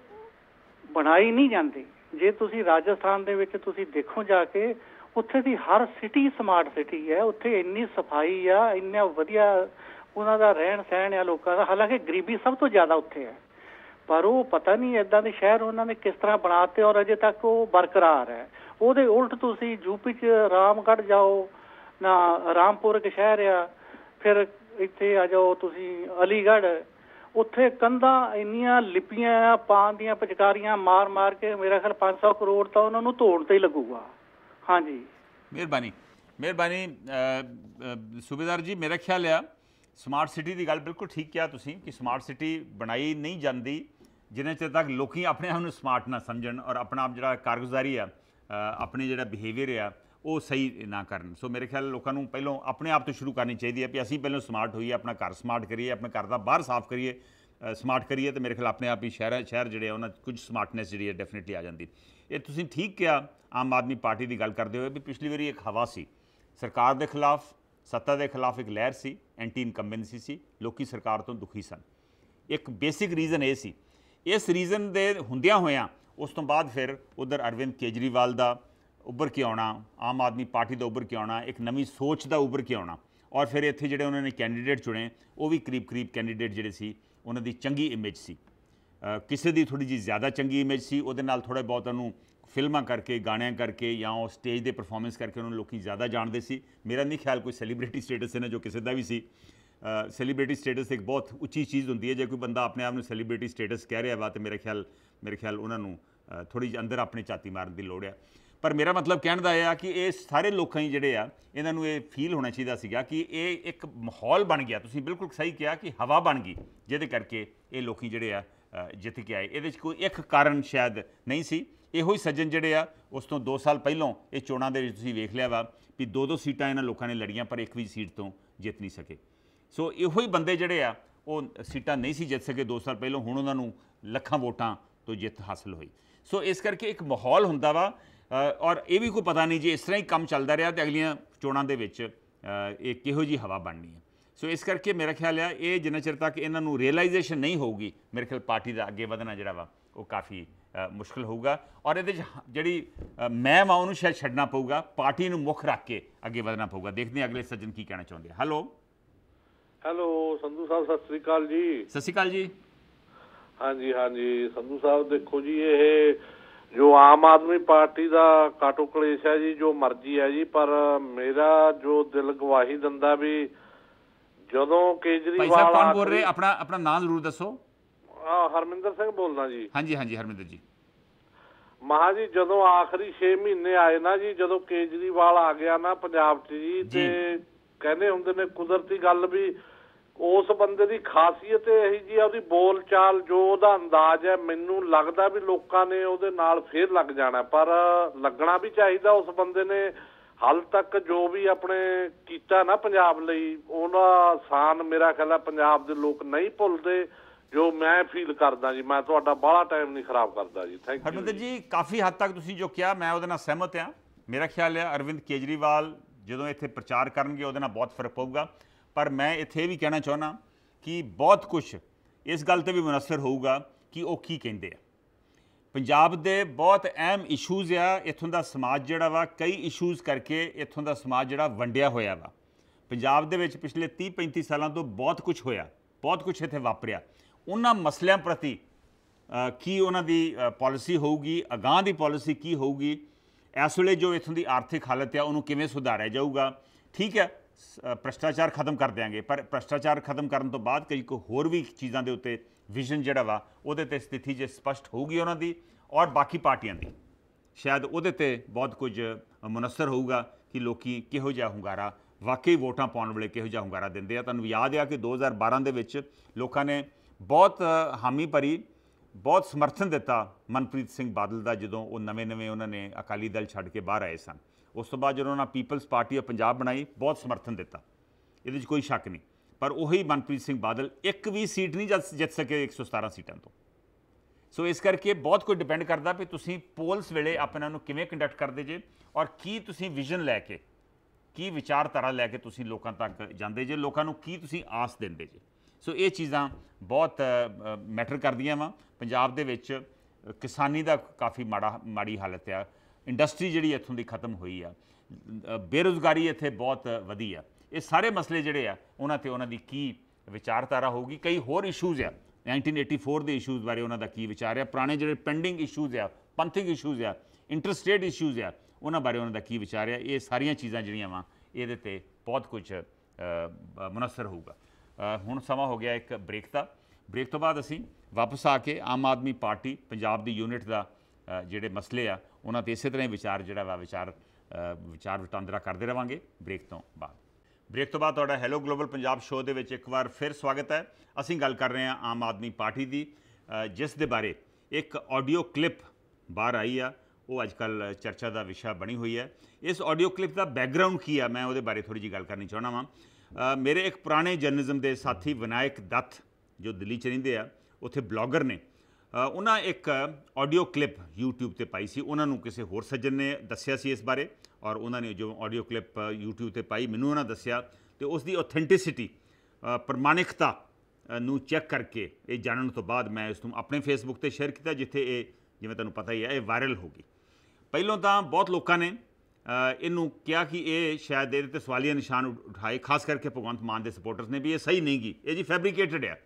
ਬਣਾਈ ਨਹੀਂ ਜਾਂਦੀ। ਜੇ ਤੁਸੀਂ ਰਾਜਸਥਾਨ ਦੇ ਵਿੱਚ ਤੁਸੀਂ ਦੇਖੋ ਜਾ ਕੇ ਉੱਥੇ ਦੀ ਹਰ ਸਿਟੀ ਸਮਾਰਟ ਸਿਟੀ ਹੈ, ਉੱਥੇ ਇੰਨੀ ਸਫ਼ਾਈ ਆ, ਇੰਨਾ ਵਧੀਆ ਉਹਨਾਂ ਦਾ ਰਹਿਣ ਸਹਿਣ ਆ ਲੋਕਾਂ ਦਾ, ਹਾਲਾਂਕਿ ਗਰੀਬੀ ਸਭ ਤੋਂ ਜ਼ਿਆਦਾ ਉੱਥੇ ਹੈ। ਪਰ ਉਹ ਪਤਾ ਨਹੀਂ ਇਦਾਂ ਦੇ ਸ਼ਹਿਰ ਉਹਨਾਂ ਨੇ ਕਿਸ ਤਰ੍ਹਾਂ ਬਣਾਤੇ ਔਰ ਅਜੇ ਤੱਕ ਉਹ ਬਰਕਰਾਰ ਹੈ। ਉਹਦੇ ਉਲਟ ਤੁਸੀਂ ਯੂਪੀ ਚ ਰਾਮਗੜ੍ਹ ਜਾਓ, ਨਾ ਰਾਮਪੁਰ ਇੱਕ ਸ਼ਹਿਰ ਆ, ਫਿਰ ਇੱਥੇ ਆ ਜਾਓ ਤੁਸੀਂ ਅਲੀਗੜ੍ਹ, ਉੱਥੇ ਕੰਧਾਂ ਇੰਨੀਆਂ ਲਿਪੀਆਂ ਪਾਣ ਦੀਆਂ ਪਚਕਾਰੀਆਂ ਮਾਰ ਮਾਰ ਕੇ, ਮੇਰਾ ਖਿਆਲ 500 ਕਰੋੜ ਤਾਂ ਉਹਨਾਂ ਨੂੰ ਧੋਣ ਤੇ ਹੀ ਲੱਗੂਗਾ। ਹਾਂਜੀ। ਮਿਹਰਬਾਨੀ। ਮਿਹਰਬਾਨੀ ਸੂਬੇਦਾਰ ਜੀ, ਮੇਰਾ ਖਿਆਲ ਆ ਸਮਾਰਟ ਸਿਟੀ ਦੀ ਗੱਲ ਬਿਲਕੁਲ ਠੀਕ ਕਿਹਾ ਤੁਸੀਂ ਕਿ ਸਮਾਰਟ ਸਿਟੀ ਬਣਾਈ ਨਹੀਂ ਜਾਂਦੀ, ਜਿੰਨੇ ਚਿਰ ਤੱਕ ਲੋਕੀ ਆਪਣੇ ਆਪ ਨੂੰ ਸਮਾਰਟ ਨਾ ਸਮਝਣ ਔਰ ਆਪਣਾ ਆਪ ਜਿਹੜਾ ਕਾਰਗੁਜ਼ਾਰੀ ਆ ਆਪਣੇ ਜਿਹੜਾ ਬਿਹੇਵੀਅਰ ਆ, ਉਹ ਸਹੀ ਨਾ ਕਰਨ। ਸੋ ਮੇਰੇ ਖਿਆਲ ਲੋਕਾਂ ਨੂੰ ਪਹਿਲਾਂ ਆਪਣੇ ਆਪ ਤੋਂ ਸ਼ੁਰੂ ਕਰਨੀ ਚਾਹੀਦੀ ਹੈ ਵੀ ਅਸੀਂ ਪਹਿਲਾਂ ਸਮਾਰਟ ਹੋਈਏ, ਆਪਣਾ ਘਰ ਸਮਾਰਟ ਕਰੀਏ, ਆਪਣੇ ਘਰ ਦਾ ਬਾਹਰ ਸਾਫ਼ ਕਰੀਏ ਸਮਾਰਟ ਕਰੀਏ ਤੇ ਮੇਰੇ ਖਿਆਲ ਆਪਣੇ ਆਪ ਹੀ ਸ਼ਹਿਰ ਸ਼ਹਿਰ ਜਿਹੜੇ ਆ, ਉਹਨਾਂ 'ਚ ਕੁਝ ਸਮਾਰਟਨੈਸ ਜਿਹੜੀ ਹੈ ਡੈਫੀਨਿਟਲੀ ਆ ਜਾਂਦੀ। ਇਹ ਤੁਸੀਂ ਠੀਕ ਕਿਹਾ, ਆਮ ਆਦਮੀ ਪਾਰਟੀ ਦੀ ਗੱਲ ਕਰਦੇ ਹੋਏ ਵੀ ਪਿਛਲੀ ਵਾਰੀ ਇੱਕ ਹਵਾ ਸੀ। ਸਰਕਾਰ ਦੇ ਖਿਲਾਫ, ਸੱਤਾ ਦੇ ਖਿਲਾਫ ਇੱਕ ਲਹਿਰ ਸੀ ਐਂਟੀ ਇਨਕੰਬੈਂਸੀ ਸੀ, ਲੋਕੀ ਸਰਕਾਰ ਤੋਂ ਦੁਖੀ ਸਨ। ਇੱਕ ਬੇਸਿਕ ਰੀਜ਼ਨ ਇਹ ਸੀ। ਇਸ ਰੀਜ਼ਨ ਦੇ ਹੁੰਦਿਆਂ ਹੋਇਆਂ, ਉਸ ਤੋਂ ਬਾਅਦ ਫਿਰ ਉਧਰ ਅਰਵਿੰਦ ਕੇਜਰੀਵਾਲ ਦਾ ਉੱਭਰ ਕੇ ਆਉਣਾ, ਆਮ ਆਦਮੀ ਪਾਰਟੀ ਦਾ ਉੱਭਰ ਕੇ ਆਉਣਾ, ਇੱਕ ਨਵੀਂ ਸੋਚ ਦਾ ਉੱਭਰ ਕੇ ਆਉਣਾ ਔਰ ਫਿਰ ਇੱਥੇ ਜਿਹੜੇ ਉਹਨਾਂ ਨੇ ਕੈਂਡੀਡੇਟ ਚੁਣੇ, ਉਹ ਵੀ ਕਰੀਬ ਕਰੀਬ ਕੈਂਡੀਡੇਟ ਜਿਹੜੇ ਸੀ, ਉਹਨਾਂ ਦੀ ਚੰਗੀ ਇਮੇਜ ਸੀ। ਕਿਸੇ ਦੀ ਥੋੜੀ ਜੀ ਜ਼ਿਆਦਾ ਚੰਗੀ ਇਮੇਜ ਸੀ, ਉਹਦੇ ਨਾਲ ਥੋੜਾ ਬਹੁਤ ਉਹਨੂੰ ਫਿਲਮਾਂ ਕਰਕੇ, ਗਾਣਿਆਂ ਕਰਕੇ ਜਾਂ ਉਹ ਸਟੇਜ ਦੇ ਪਰਫਾਰਮੈਂਸ ਕਰਕੇ ਉਹਨਾਂ ਨੂੰ ਲੋਕੀ ਜ਼ਿਆਦਾ ਜਾਣਦੇ ਸੀ। ਮੇਰਾ ਨਹੀਂ ਖਿਆਲ ਕੋਈ ਸੈਲੀਬ੍ਰਿਟੀ ਸਟੇਟਸ ਇਹਨਾਂ ਜੋ ਕਿਸੇ ਦਾ ਵੀ ਸੀ। ਸੈਲੀਬ੍ਰਿਟੀ ਸਟੇਟਸ ਇੱਕ ਬਹੁਤ ਉੱਚੀ ਚੀਜ਼ ਹੁੰਦੀ ਹੈ। ਜੇ ਕੋਈ ਬੰਦਾ ਆਪਣੇ ਆਪ ਨੂੰ ਸੈਲੀਬ੍ਰਿਟੀ ਸਟੇਟਸ ਕਹਿ ਰਿਹਾ ਵਾ ਤੇ ਮੇਰੇ ਖਿਆਲ ਮੇਰੇ ਖਿਆਲ ਉਹਨਾਂ ਨੂੰ ਥੋੜੀ ਜਿਹੀ ਅੰਦਰ ਆਪਣੀ ਝਾਤੀ ਮਾਰਨ ਦੀ ਲੋੜ ਆ। ਪਰ ਮੇਰਾ ਮਤਲਬ ਕਹਿਣ ਦਾ ਇਹ ਆ ਕਿ ਇਹ ਸਾਰੇ ਲੋਕਾਂ ਹੀ ਜਿਹੜੇ ਆ, ਇਹਨਾਂ ਨੂੰ ਇਹ ਫੀਲ ਹੋਣਾ ਚਾਹੀਦਾ ਸੀਗਾ ਕਿ ਇਹ ਇੱਕ ਮਾਹੌਲ ਬਣ ਗਿਆ। ਤੁਸੀਂ ਬਿਲਕੁਲ ਸਹੀ ਕਿਹਾ ਕਿ ਹਵਾ ਬਣ ਗਈ, ਜਿਹਦੇ ਕਰਕੇ ਇਹ ਲੋਕੀ ਜਿਹੜੇ ਆ ਜਿੱਤ ਕੇ ਆਏ। ਇਹਦੇ 'ਚ ਕੋਈ ਇੱਕ ਕਾਰਨ ਸ਼ਾਇਦ ਨਹੀਂ ਸੀ। ਇਹੋ ਹੀ ਸੱਜਣ ਜਿਹੜੇ ਆ, ਉਸ ਤੋਂ 2 ਸਾਲ ਪਹਿਲਾਂ ਇਹ ਚੋਣਾਂ ਦੇ ਵਿੱਚ ਤੁਸੀਂ ਵੇਖ ਲਿਆ ਵਾ ਵੀ ਦੋ ਦੋ ਸੀਟਾਂ ਇਹਨਾਂ ਲੋਕਾਂ ਨੇ ਲੜੀਆਂ, ਪਰ ਇੱਕ ਵੀ ਸੀਟ ਤੋਂ ਜਿੱਤ ਨਹੀਂ ਸਕੇ। ਸੋ ਇਹੋ ਹੀ ਬੰਦੇ ਜਿਹੜੇ ਆ, ਉਹ ਸੀਟਾਂ ਨਹੀਂ ਸੀ ਜਿੱਤ ਸਕੇ 2 ਸਾਲ ਪਹਿਲਾਂ, ਹੁਣ ਉਹਨਾਂ ਨੂੰ ਲੱਖਾਂ ਵੋਟਾਂ ਤੋਂ ਜਿੱਤ ਹਾਸਲ ਹੋਈ। ਸੋ ਇਸ ਕਰਕੇ ਇੱਕ ਮਾਹੌਲ ਹੁੰਦਾ ਵਾ ਔਰ ਇਹ ਵੀ ਕੋਈ ਪਤਾ ਨਹੀਂ ਜੇ, ਇਸ ਤਰ੍ਹਾਂ ਹੀ ਕੰਮ ਚੱਲਦਾ ਰਿਹਾ ਤੇ ਅਗਲੀਆਂ ਚੋਣਾਂ ਦੇ ਵਿੱਚ ਇਹ ਕਿਹੋ ਜੀ ਹਵਾ ਬਣਨੀ ਹੈ। ਸੋ ਇਸ ਕਰਕੇ ਮੇਰਾ ਖਿਆਲ ਆ ਇਹ ਜਿੰਨਾ ਚਿਰ ਤੱਕ ਇਹਨਾਂ ਨੂੰ ਰਿਅਲਾਈਜੇਸ਼ਨ ਨਹੀਂ ਹੋਊਗੀ ਮੇਰੇ ਖਿਆਲ ਪਾਰਟੀ ਦਾ ਅੱਗੇ ਵਧਣਾ ਜਿਹੜਾ ਵਾ ਉਹ ਕਾਫੀ ਮੁਸ਼ਕਲ ਹੋਊਗਾ। ਔਰ ਇਹਦੇ ਜਿਹੜੀ ਮੈਂ ਵਾ ਉਹਨੂੰ ਸ਼ਾਇਦ ਛੱਡਣਾ ਪਊਗਾ ਪਾਰਟੀ ਨੂੰ ਮੁੱਖ ਰੱਖ ਕੇ ਅੱਗੇ ਵਧਣਾ ਪਊਗਾ। ਦੇਖਦੇ ਹਾਂ ਅਗਲੇ ਸੱਜਣ ਕੀ ਕਹਿਣਾ ਚਾਹੁੰਦੇ ਆ। ਹੈਲੋ ਹੈਲੋ ਸੰਧੂ ਸਾਹਿਬ ਸਤਿ ਸ੍ਰੀ ਅਕਾਲ ਜੀ। ਸਤਿ ਸ਼੍ਰੀ ਅਕਾਲ ਜੀ। ਹਾਂਜੀ ਹਾਂਜੀ ਸੰਧੂ ਸਾਹਿਬ ਦੇਖੋ ਜੀ ਇਹ ਜੋ ਆਮ ਆਦਮੀ ਪਾਰਟੀ ਦਾ ਕਾਟੋ ਕਲੇਸ਼ ਹੈ ਜੀ ਜੋ ਮਰਜ਼ੀ ਹੈ ਜੀ ਪਰ ਮੇਰਾ ਜੋ ਦਿਲ ਗਵਾਹੀ ਦਿੰਦਾ ਵੀ ਜਦੋਂ ਭਾਈ ਕੇਜਰੀਵਾਲ ਸਾਹਿਬ ਕੌਣ ਬੋਲ ਰਹੇ? ਆਪਣਾ ਆਪਣਾ ਨਾਮ ਜ਼ਰੂਰ ਦੱਸੋ। ਆ ਹਰਮਿੰਦਰ ਸਿੰਘ ਬੋਲਦਾ ਜੀ। ਹਾਂਜੀ ਹਾਂਜੀ ਹਰਮਿੰਦਰ ਜੀ। ਮਹਾ ਜੀ ਜਦੋਂ ਆਖਰੀ 6 ਮਹੀਨੇ ਆਏ ਨਾ ਜੀ ਜਦੋਂ ਕੇਜਰੀਵਾਲ ਆ ਗਿਆ ਨਾ ਪੰਜਾਬ 'ਚ ਜੀ ਤੇ ਕਹਿੰਦੇ ਹੁੰਦੇ ਨੇ ਕੁਦਰਤੀ ਗੱਲ ਵੀ ਉਸ ਬੰਦੇ ਦੀ ਖਾਸੀਅਤ ਇਹੀ ਜੀ ਆ ਉਹਦੀ ਬੋਲ ਚਾਲ ਜੋ ਉਹਦਾ ਅੰਦਾਜ਼ ਹੈ ਮੈਨੂੰ ਲੱਗਦਾ ਵੀ ਲੋਕਾਂ ਨੇ ਉਹਦੇ ਨਾਲ ਫੇਰ ਲੱਗ ਜਾਣਾ ਪਰ ਲੱਗਣਾ ਵੀ ਚਾਹੀਦਾ ਉਸ ਬੰਦੇ ਨੇ ਹਾਲ ਤੱਕ ਜੋ ਵੀ ਆਪਣੇ ਕੀਤਾ ਨਾ ਪੰਜਾਬ ਲਈ ਉਹਨਾਂ ਸਾਨ ਮੇਰਾ ਖਿਆਲ ਹੈ ਪੰਜਾਬ ਦੇ ਲੋਕ ਨਹੀਂ ਭੁੱਲਦੇ, ਜੋ ਮੈਂ ਫੀਲ ਕਰਦਾ ਜੀ। ਮੈਂ ਤੁਹਾਡਾ ਬਾਹਲਾ ਟਾਈਮ ਨਹੀਂ ਖਰਾਬ ਕਰਦਾ ਜੀ। ਥੈਂਕ ਯੂ ਹਰਮਿੰਦਰ ਜੀ, ਕਾਫੀ ਹੱਦ ਤੱਕ ਤੁਸੀਂ ਜੋ ਕਿਹਾ, ਮੈਂ ਉਹਦੇ ਨਾਲ ਸਹਿਮਤ ਹਾਂ। ਮੇਰਾ ਖਿਆਲ ਹੈ ਅਰਵਿੰਦ ਕੇਜਰੀਵਾਲ ਜਦੋਂ ਇੱਥੇ ਪ੍ਰਚਾਰ ਕਰਨਗੇ, ਉਹਦੇ ਨਾਲ ਬਹੁਤ ਫ਼ਰਕ ਪਊਗਾ। ਪਰ ਮੈਂ ਇੱਥੇ ਇਹ ਵੀ ਕਹਿਣਾ ਚਾਹੁੰਦਾ ਕਿ ਬਹੁਤ ਕੁਝ ਇਸ ਗੱਲ ਤੇ ਵੀ ਮੁਨਸਰ ਹੋਊਗਾ ਕਿ ਉਹ ਕੀ ਕਹਿੰਦੇ ਆ। ਪੰਜਾਬ ਦੇ ਬਹੁਤ ਅਹਿਮ ਇਸ਼ੂਜ਼ ਆ ਇੱਥੋਂ ਦਾ ਸਮਾਜ ਜਿਹੜਾ ਵਾ ਕਈ ਇਸ਼ੂਜ਼ ਕਰਕੇ ਇੱਥੋਂ ਦਾ ਸਮਾਜ ਜਿਹੜਾ ਵੰਡਿਆ ਹੋਇਆ ਵਾ। ਪੰਜਾਬ ਦੇ ਵਿੱਚ ਪਿਛਲੇ 30 35 ਸਾਲਾਂ ਤੋਂ ਬਹੁਤ ਕੁਝ ਹੋਇਆ ਬਹੁਤ ਕੁਝ ਇੱਥੇ ਵਾਪਰਿਆ। ਉਹਨਾਂ ਮਸਲਿਆਂ ਪ੍ਰਤੀ ਕੀ ਉਹਨਾਂ ਦੀ ਪਾਲਿਸੀ ਹੋਊਗੀ ਅਗਾਂਹ ਦੀ ਪਾਲਿਸੀ ਕੀ ਹੋਊਗੀ ਇਸ ਵੇਲੇ ਜੋ ਇੱਥੋਂ ਦੀ ਆਰਥਿਕ ਹਾਲਤ ਆ ਉਹਨੂੰ ਕਿਵੇਂ ਸੁਧਾਰਿਆ ਜਾਊਗਾ ਠੀਕ ਹੈ ਸ- ਅ, ਭ੍ਰਸ਼ਟਾਚਾਰ ਖਤਮ ਕਰ ਦਿਆਂਗੇ। ਪਰ ਭ੍ਰਸ਼ਟਾਚਾਰ ਖਤਮ ਕਰਨ ਤੋਂ ਬਾਅਦ ਕਈ ਕੋ ਹੋਰ ਵੀ ਚੀਜ਼ਾਂ ਦੇ ਉੱਤੇ ਵਿਜ਼ਨ ਜਿਹੜਾ ਵਾ, ਉਹਦੇ ਤੇ ਸਥਿਤੀ ਜੇ ਸਪਸ਼ਟ ਹੋਊਗੀ ਉਹਨਾਂ ਦੀ ਔਰ ਬਾਕੀ ਪਾਰਟੀਆਂ ਦੀ। ਸ਼ਾਇਦ ਉਹਦੇ ਤੇ ਬਹੁਤ ਕੁਝ ਮੁਨਸਰ ਹੋਊਗਾ ਕਿ ਲੋਕੀ ਕਿਹੋ ਜਿਹਾ ਹੁੰਗਾਰਾ, ਵਾਕਈ ਵੋਟਾਂ ਪਾਉਣ ਵੇਲੇ ਕਿਹੋ ਜਿਹਾ ਹੁੰਗਾਰਾ ਦਿੰਦੇ ਆ। ਤੁਹਾਨੂੰ ਯਾਦ ਆ ਕਿ 2012 ਦੇ ਵਿੱਚ ਲੋਕਾਂ ਨੇ ਬਹੁਤ ਹਾਮੀ ਭਰੀ ਬਹੁਤ ਸਮਰਥਨ ਦਿੱਤਾ ਮਨਪ੍ਰੀਤ ਸਿੰਘ ਬਾਦਲ ਦਾ ਜਦੋਂ ਉਹ ਨਵੇਂ-ਨਵੇਂ ਉਹਨਾਂ ਨੇ ਅਕਾਲੀ ਦਲ ਛੱਡ ਕੇ ਬਾਹਰ ਆਏ ਸਨ। ਉਸ ਤੋਂ ਬਾਅਦ ਜਦੋਂ ਉਹਨਾਂ ਪੀਪਲਸ ਪਾਰਟੀ ਆਫ ਪੰਜਾਬ ਬਣਾਈ, ਬਹੁਤ ਸਮਰਥਨ ਦਿੱਤਾ। ਇਹਦੇ 'ਚ ਕੋਈ ਸ਼ੱਕ ਨਹੀਂ। ਪਰ ਉਹੀ ਮਨਪ੍ਰੀਤ ਸਿੰਘ ਬਾਦਲ ਇੱਕ ਵੀ ਸੀਟ ਨਹੀਂ ਜਿੱਤ ਜਿੱਤ ਸਕੇ 117 ਸੀਟਾਂ ਤੋਂ। ਸੋ ਇਸ ਕਰਕੇ ਬਹੁਤ ਕੁਝ ਡਿਪੈਂਡ ਕਰਦਾ ਵੀ ਤੁਸੀਂ ਪੋਲਸ ਵੇਲੇ ਆਪਣਾ ਨੂੰ ਕਿਵੇਂ ਕੰਡਕਟ ਕਰਦੇ ਜੇ ਔਰ ਕੀ ਤੁਸੀਂ ਵਿਜ਼ਨ ਲੈ ਕੇ ਕੀ ਵਿਚਾਰਧਾਰਾ ਲੈ ਕੇ ਤੁਸੀਂ ਲੋਕਾਂ ਤੱਕ ਜਾਂਦੇ ਜੇ ਲੋਕਾਂ ਨੂੰ ਕੀ ਤੁਸੀਂ ਆਸ ਦਿੰਦੇ ਜੇ। ਸੋ ਇਹ ਚੀਜ਼ਾਂ ਬਹੁਤ ਮੈਟਰ ਕਰਦੀਆਂ ਵਾ। ਪੰਜਾਬ ਦੇ ਵਿੱਚ ਕਿਸਾਨੀ ਦਾ ਕਾਫੀ ਮਾੜਾ ਮਾੜੀ ਹਾਲਤ ਆ। ਇੰਡਸਟਰੀ ਜਿਹੜੀ ਇੱਥੋਂ ਦੀ ਖਤਮ ਹੋਈ ਆ। ਅ, ਬੇਰੁਜ਼ਗਾਰੀ ਇੱਥੇ ਬਹੁਤ ਵਧੀ ਆ। ਇਹ ਸਾਰੇ ਮਸਲੇ ਜਿਹੜੇ ਆ, ਉਹਨਾਂ ਤੇ ਉਹਨਾਂ ਦੀ ਕੀ ਵਿਚਾਰਧਾਰਾ ਹੋਊਗੀ? ਕਈ ਹੋਰ ਇਸ਼ੂਜ਼ ਆ। 1984 ਦੇ ਇਸ਼ੂਜ਼ ਬਾਰੇ ਉਹਨਾਂ ਦਾ ਕੀ ਵਿਚਾਰ ਆ? ਪੁਰਾਣੇ ਜਿਹੜੇ ਪੈਂਡਿੰਗ ਇਸ਼ੂਜ਼ ਆ ਪੰਥਿਕ ਇਸ਼ੂਜ਼ ਆ ਇੰਟਰਸਟੇਟ ਇਸ਼ੂਜ਼ ਆ, ਉਹਨਾਂ ਬਾਰੇ ਉਹਨਾਂ ਦਾ ਕੀ ਵਿਚਾਰ ਆ? ਇਹ ਸਾਰੀਆਂ ਚੀਜ਼ਾਂ ਜਿਹੜੀਆਂ ਵਾ, ਇਹਦੇ ਤੇ ਬਹੁਤ ਕੁਝ ਮੁਨਸਰ ਹੋਊਗਾ। ਹੁਣ ਸਮਾਂ ਹੋ ਗਿਆ ਇੱਕ ਬ੍ਰੇਕ ਦਾ। ਬ੍ਰੇਕ ਤੋਂ ਬਾਅਦ ਅਸੀਂ ਵਾਪਸ ਆ ਕੇ ਆਮ ਆਦਮੀ ਪਾਰਟੀ, ਪੰਜਾਬ ਦੀ ਯੂਨਿਟ ਦਾ ਜਿਹੜੇ ਮਸਲੇ ਆ, ਉਹਨਾਂ ਤੇ ਇਸੇ ਤਰ੍ਹਾਂ ਹੀ ਵਿਚਾਰ ਜਿਹੜਾ ਵਾ, ਵਿਚਾਰ ਵਿਚਾਰ ਵਟਾਂਦਰਾ ਕਰਦੇ ਰਵਾਂਗੇ। ਬ੍ਰੇਕ ਤੋਂ ਬਾਅਦ। ਬ੍ਰੇਕ ਤੋਂ ਬਾਅਦ ਤੁਹਾਡਾ ਹੈਲੋ ਗਲੋਬਲ ਪੰਜਾਬ ਸ਼ੋਅ ਦੇ ਵਿੱਚ ਇੱਕ ਵਾਰ ਫਿਰ ਸਵਾਗਤ ਹੈ। ਅਸੀਂ ਗੱਲ ਕਰ ਰਹੇ ਹਾਂ ਆਮ ਆਦਮੀ ਪਾਰਟੀ ਦੀ ਜਿਸ ਦੇ ਬਾਰੇ ਇੱਕ ਆਡੀਓ ਕਲਿੱਪ ਬਾਹਰ ਆਈ ਆ। ਉਹ ਅੱਜ ਕੱਲ ਚਰਚਾ ਦਾ ਵਿਸ਼ਾ ਬਣੀ ਹੋਈ ਹੈ। ਇਸ ਆਡੀਓ ਕਲਿੱਪ ਦਾ ਬੈਕਗ੍ਰਾਉਂਡ ਕੀ ਆ? ਮੈਂ ਉਹਦੇ ਬਾਰੇ ਥੋੜੀ ਜੀ ਗੱਲ ਕਰਨੀ ਚਾਹਣਾ ਵਾਂ। ਮੇਰੇ ਇੱਕ ਪੁਰਾਣੇ ਜਰਨਲਿਜ਼ਮ ਦੇ ਸਾਥੀ ਵਿਨਾਇਕ ਦੱਤ, ਜੋ ਦਿੱਲੀ ਚ ਰਹਿੰਦੇ ਆ, ਉੱਥੇ ਬਲੌਗਰ ਨੇ। ਉਹਨਾਂ ਇੱਕ ਆਡੀਓ ਕਲਿੱਪ YouTube ਤੇ ਪਾਈ ਸੀ। ਉਹਨਾਂ ਨੂੰ ਕਿਸੇ ਹੋਰ ਸੱਜਣ ਨੇ ਦੱਸਿਆ ਸੀ ਇਸ ਬਾਰੇ। ਔਰ ਉਹਨਾਂ ਨੇ ਜੋ ਆਡੀਓ ਕਲਿੱਪ YouTube ਤੇ ਪਾਈ, ਮੈਨੂੰ ਉਹਨਾਂ ਦੱਸਿਆ ਤੇ ਉਸ ਦੀ ਆਥੈਂਟਿਸਿਟੀ ਪ੍ਰਮਾਣਿਕਤਾ ਨੂੰ ਚੈੱਕ ਕਰਕੇ ਇਹ ਜਾਣਨ ਤੋਂ ਬਾਅਦ ਮੈਂ ਇਸ ਨੂੰ ਆਪਣੇ ਫੇਸਬੁੱਕ ਤੇ ਸ਼ੇਅਰ ਕੀਤਾ, ਜਿੱਥੇ ਇਹ ਜਿਵੇਂ ਤੁਹਾਨੂੰ ਪਤਾ ਹੀ ਹੈ, ਇਹ ਵਾਇਰਲ ਹੋ ਗਈ। ਪਹਿਲਾਂ ਤਾਂ ਬਹੁਤ ਲੋਕਾਂ ਨੇ ਇਹਨੂੰ ਕਿਹਾ ਕਿ ਇਹ ਸ਼ਾਇਦ ਇਹਦੇ ਤੇ ਸਵਾਲੀਆ ਨਿਸ਼ਾਨ ਉਠਾਏ, ਖਾਸ ਕਰਕੇ ਭਗਵੰਤ ਮਾਨ ਦੇ ਸਪੋਰਟਰਸ ਨੇ ਵੀ ਇਹ ਸਹੀ ਨਹੀਂ ਗੀ, ਇਹ ਜੀ ਫੈਬਰੀਕੇਟਡ ਆ,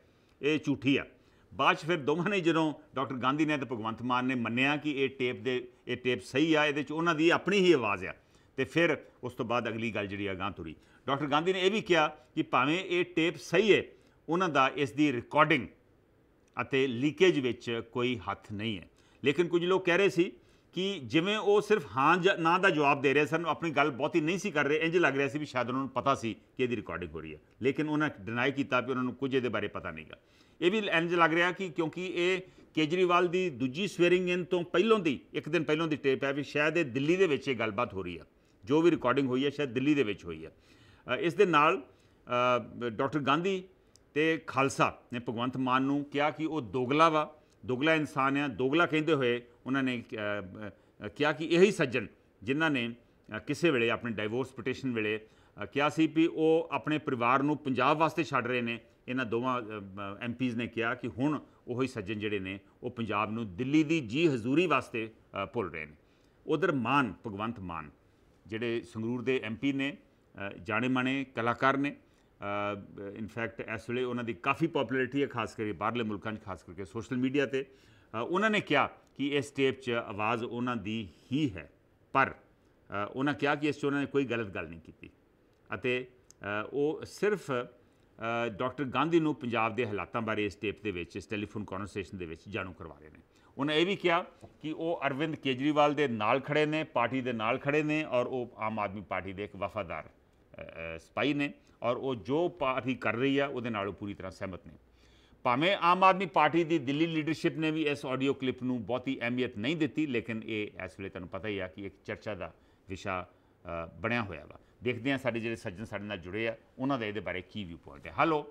ਇਹ ਝੂਠੀ ਆ। ਬਾਅਦ 'ਚ ਫਿਰ ਦੋਵਾਂ ਨੇ ਜਦੋਂ ਡਾਕਟਰ ਗਾਂਧੀ ਨੇ ਤੇ ਭਗਵੰਤ ਮਾਨ ਨੇ ਮੰਨਿਆ ਕਿ ਇਹ ਟੇਪ ਦੇ, ਇਹ ਟੇਪ ਸਹੀ ਆ, ਇਹਦੇ 'ਚ ਉਹਨਾਂ ਦੀ ਆਪਣੀ ਹੀ ਆਵਾਜ਼ ਆ ਤੇ ਫਿਰ ਉਸ ਤੋਂ ਬਾਅਦ ਅਗਲੀ ਗੱਲ ਜਿਹੜੀ ਆ ਗਾਂ ਤੁਰੀ। ਡਾਕਟਰ ਗਾਂਧੀ ਨੇ ਇਹ ਵੀ ਕਿਹਾ ਕਿ ਭਾਵੇਂ ਇਹ ਟੇਪ ਸਹੀ ਹੈ ਉਹਨਾਂ ਦਾ ਇਸ ਦੀ ਰਿਕਾਰਡਿੰਗ ਅਤੇ ਲੀਕੇਜ ਵਿੱਚ ਕੋਈ ਹੱਥ ਨਹੀਂ ਹੈ ਲੇਕਿਨ ਕੁਝ ਲੋਕ ਕਹਿ ਰਹੇ ਸੀ ਕਿ ਜਿਵੇਂ ਉਹ ਸਿਰਫ ਹਾਂ ਜਾਂ ਨਾ ਦਾ ਜਵਾਬ ਦੇ ਰਹੇ ਸਨ ਆਪਣੀ ਗੱਲ ਬਹੁਤੀ ਨਹੀਂ ਸੀ ਕਰ ਰਹੇ ਇੰਜ ਲੱਗ ਰਿਹਾ ਸੀ ਵੀ ਸ਼ਾਇਦ ਉਹਨਾਂ ਨੂੰ ਪਤਾ ਸੀ ਕਿ ਇਹਦੀ ਰਿਕਾਰਡਿੰਗ ਹੋ ਰਹੀ ਹੈ ਲੇਕਿਨ ਉਹਨਾਂ ਡਿਨਾਈ ਕੀਤਾ ਵੀ ਉਹਨਾਂ ਨੂੰ ਕੁਝ ਇਹਦੇ ਬਾਰੇ ਪਤਾ ਨਹੀਂਗਾ ਇਹ ਵੀ ਇੰਜ ਲੱਗ ਰਿਹਾ ਕਿ ਕਿਉਂਕਿ ਇਹ ਕੇਜਰੀਵਾਲ ਦੀ ਦੂਜੀ ਸਵੇਰਿੰਗ ਇਨ ਤੋਂ ਪਹਿਲਾਂ ਦੀ, ਇੱਕ ਦਿਨ ਪਹਿਲਾਂ ਦੀ ਟੇਪ ਹੈ ਵੀ ਸ਼ਾਇਦ ਇਹ ਦਿੱਲੀ ਦੇ ਵਿੱਚ ਇਹ ਗੱਲਬਾਤ ਹੋ ਰਹੀ ਹੈ ਜੋ ਵੀ ਰਿਕਾਰਡਿੰਗ ਹੋਈ ਹੈ, ਸ਼ਾਇਦ ਦਿੱਲੀ ਦੇ ਵਿੱਚ ਹੋਈ ਹੈ। ਇਸ ਦੇ ਨਾਲ ਡਾਕਟਰ ਗਾਂਧੀ ਤੇ ਖਾਲਸਾ ਨੇ ਭਗਵੰਤ ਮਾਨ ਨੂੰ ਕਿਹਾ ਕਿ ਉਹ ਦੋਗਲਾ ਵਾ, ਦੋਗਲਾ ਇਨਸਾਨ ਆ, ਦੋਗਲਾ ਕਹਿੰਦੇ ਹੋਏ ਉਹਨਾਂ ਨੇ ਕਿਹਾ ਕਿ ਇਹੀ ਸੱਜਣ ਜਿਨ੍ਹਾਂ ਨੇ ਕਿਸੇ ਵੇਲੇ ਆਪਣੇ ਡਾਈਵੋਰਸ ਪਟੀਸ਼ਨ ਵੇਲੇ ਕਿਹਾ ਸੀ ਵੀ ਉਹ ਆਪਣੇ ਪਰਿਵਾਰ ਨੂੰ ਪੰਜਾਬ ਵਾਸਤੇ ਛੱਡ ਰਹੇ ਨੇ। ਇਹਨਾਂ ਦੋਵਾਂ ਐਮਪੀਜ਼ ਨੇ ਕਿਹਾ ਕਿ ਹੁਣ ਉਹੀ ਸੱਜਣ ਜਿਹੜੇ ਨੇ, ਉਹ ਪੰਜਾਬ ਨੂੰ ਦਿੱਲੀ ਦੀ ਜੀ ਹਜ਼ੂਰੀ ਵਾਸਤੇ ਭੁੱਲ ਰਹੇ ਨੇ। ਉਧਰ ਮਾਨ, ਭਗਵੰਤ ਮਾਨ ਜਿਹੜੇ ਸੰਗਰੂਰ ਦੇ ਐਮਪੀ ਨੇ ਜਾਣੇ ਮਾਣੇ ਕਲਾਕਾਰ ਨੇ ਇਨਫੈਕਟ ਇਸ ਵੇਲੇ ਉਹਨਾਂ ਦੀ ਕਾਫੀ ਪਪੂਲੈਰਿਟੀ ਹੈ, ਖਾਸ ਕਰਕੇ ਬਾਹਰਲੇ ਮੁਲਕਾਂ 'ਚ, ਖਾਸ ਕਰਕੇ ਸੋਸ਼ਲ ਮੀਡੀਆ ਤੇ। ਉਹਨਾਂ ਨੇ ਕਿਹਾ ਕਿ ਇਸ ਟੇਪ 'ਚ ਆਵਾਜ਼ ਉਹਨਾਂ ਦੀ ਹੀ ਹੈ, ਪਰ ਉਹਨਾਂ ਕਿਹਾ ਕਿ ਇਸ 'ਚ ਉਹਨਾਂ ਨੇ ਕੋਈ ਗਲਤ ਗੱਲ ਨਹੀਂ ਕੀਤੀ। ਅਤੇ ਉਹ ਸਿਰਫ ਡਾਕਟਰ ਗਾਂਧੀ ਨੂੰ ਪੰਜਾਬ ਦੇ ਹਾਲਾਤਾਂ ਬਾਰੇ ਇਸ ਟੇਪ ਦੇ ਵਿੱਚ ਇਸ ਟੈਲੀਫੋਨ ਕਨਵਰਸੇਸ਼ਨ ਦੇ ਵਿੱਚ ਜਾਣੂ ਕਰਵਾ ਰਹੇ ਨੇ। ਉਹਨਾਂ ਇਹ ਵੀ ਕਿਹਾ ਕਿ ਉਹ ਅਰਵਿੰਦ ਕੇਜਰੀਵਾਲ ਦੇ ਨਾਲ ਖੜੇ ਨੇ ਪਾਰਟੀ ਦੇ ਨਾਲ ਖੜੇ ਨੇ ਔਰ ਉਹ ਆਮ ਆਦਮੀ ਪਾਰਟੀ ਦੇ ਇੱਕ ਵਫਾਦਾਰ ਅ, ਸਿਪਾਹੀ ਨੇ ਔਰ ਉਹ ਜੋ ਪਾਰਟੀ ਕਰ ਰਹੀ ਆ ਉਹਦੇ ਨਾਲ ਉਹ ਪੂਰੀ ਤਰ੍ਹਾਂ ਸਹਿਮਤ ਨੇ। ਭਾਵੇਂ ਆਮ ਆਦਮੀ ਪਾਰਟੀ ਦੀ ਦਿੱਲੀ ਲੀਡਰਸ਼ਿਪ ਨੇ ਵੀ ਇਸ ਆਡੀਓ ਕਲਿੱਪ ਨੂੰ ਬਹੁਤੀ ਅਹਿਮੀਅਤ ਨਹੀਂ ਦਿੱਤੀ ਲੇਕਿਨ ਇਹ ਇਸ ਵੇਲੇ ਤੁਹਾਨੂੰ ਪਤਾ ਹੀ ਆ ਕਿ ਇੱਕ ਚਰਚਾ ਦਾ ਵਿਸ਼ਾ ਬਣਿਆ ਹੋਇਆ ਵਾ। ਦੇਖਦੇ ਹਾਂ ਸਾਡੇ ਜਿਹੜੇ ਸੱਜਣ ਸਾਡੇ ਨਾਲ ਜੁੜੇ ਆ ਉਹਨਾਂ ਦਾ ਇਹਦੇ ਬਾਰੇ ਕੀ ਵਿਊ ਪੁਆਇੰਟ ਹੈ। ਹੈਲੋ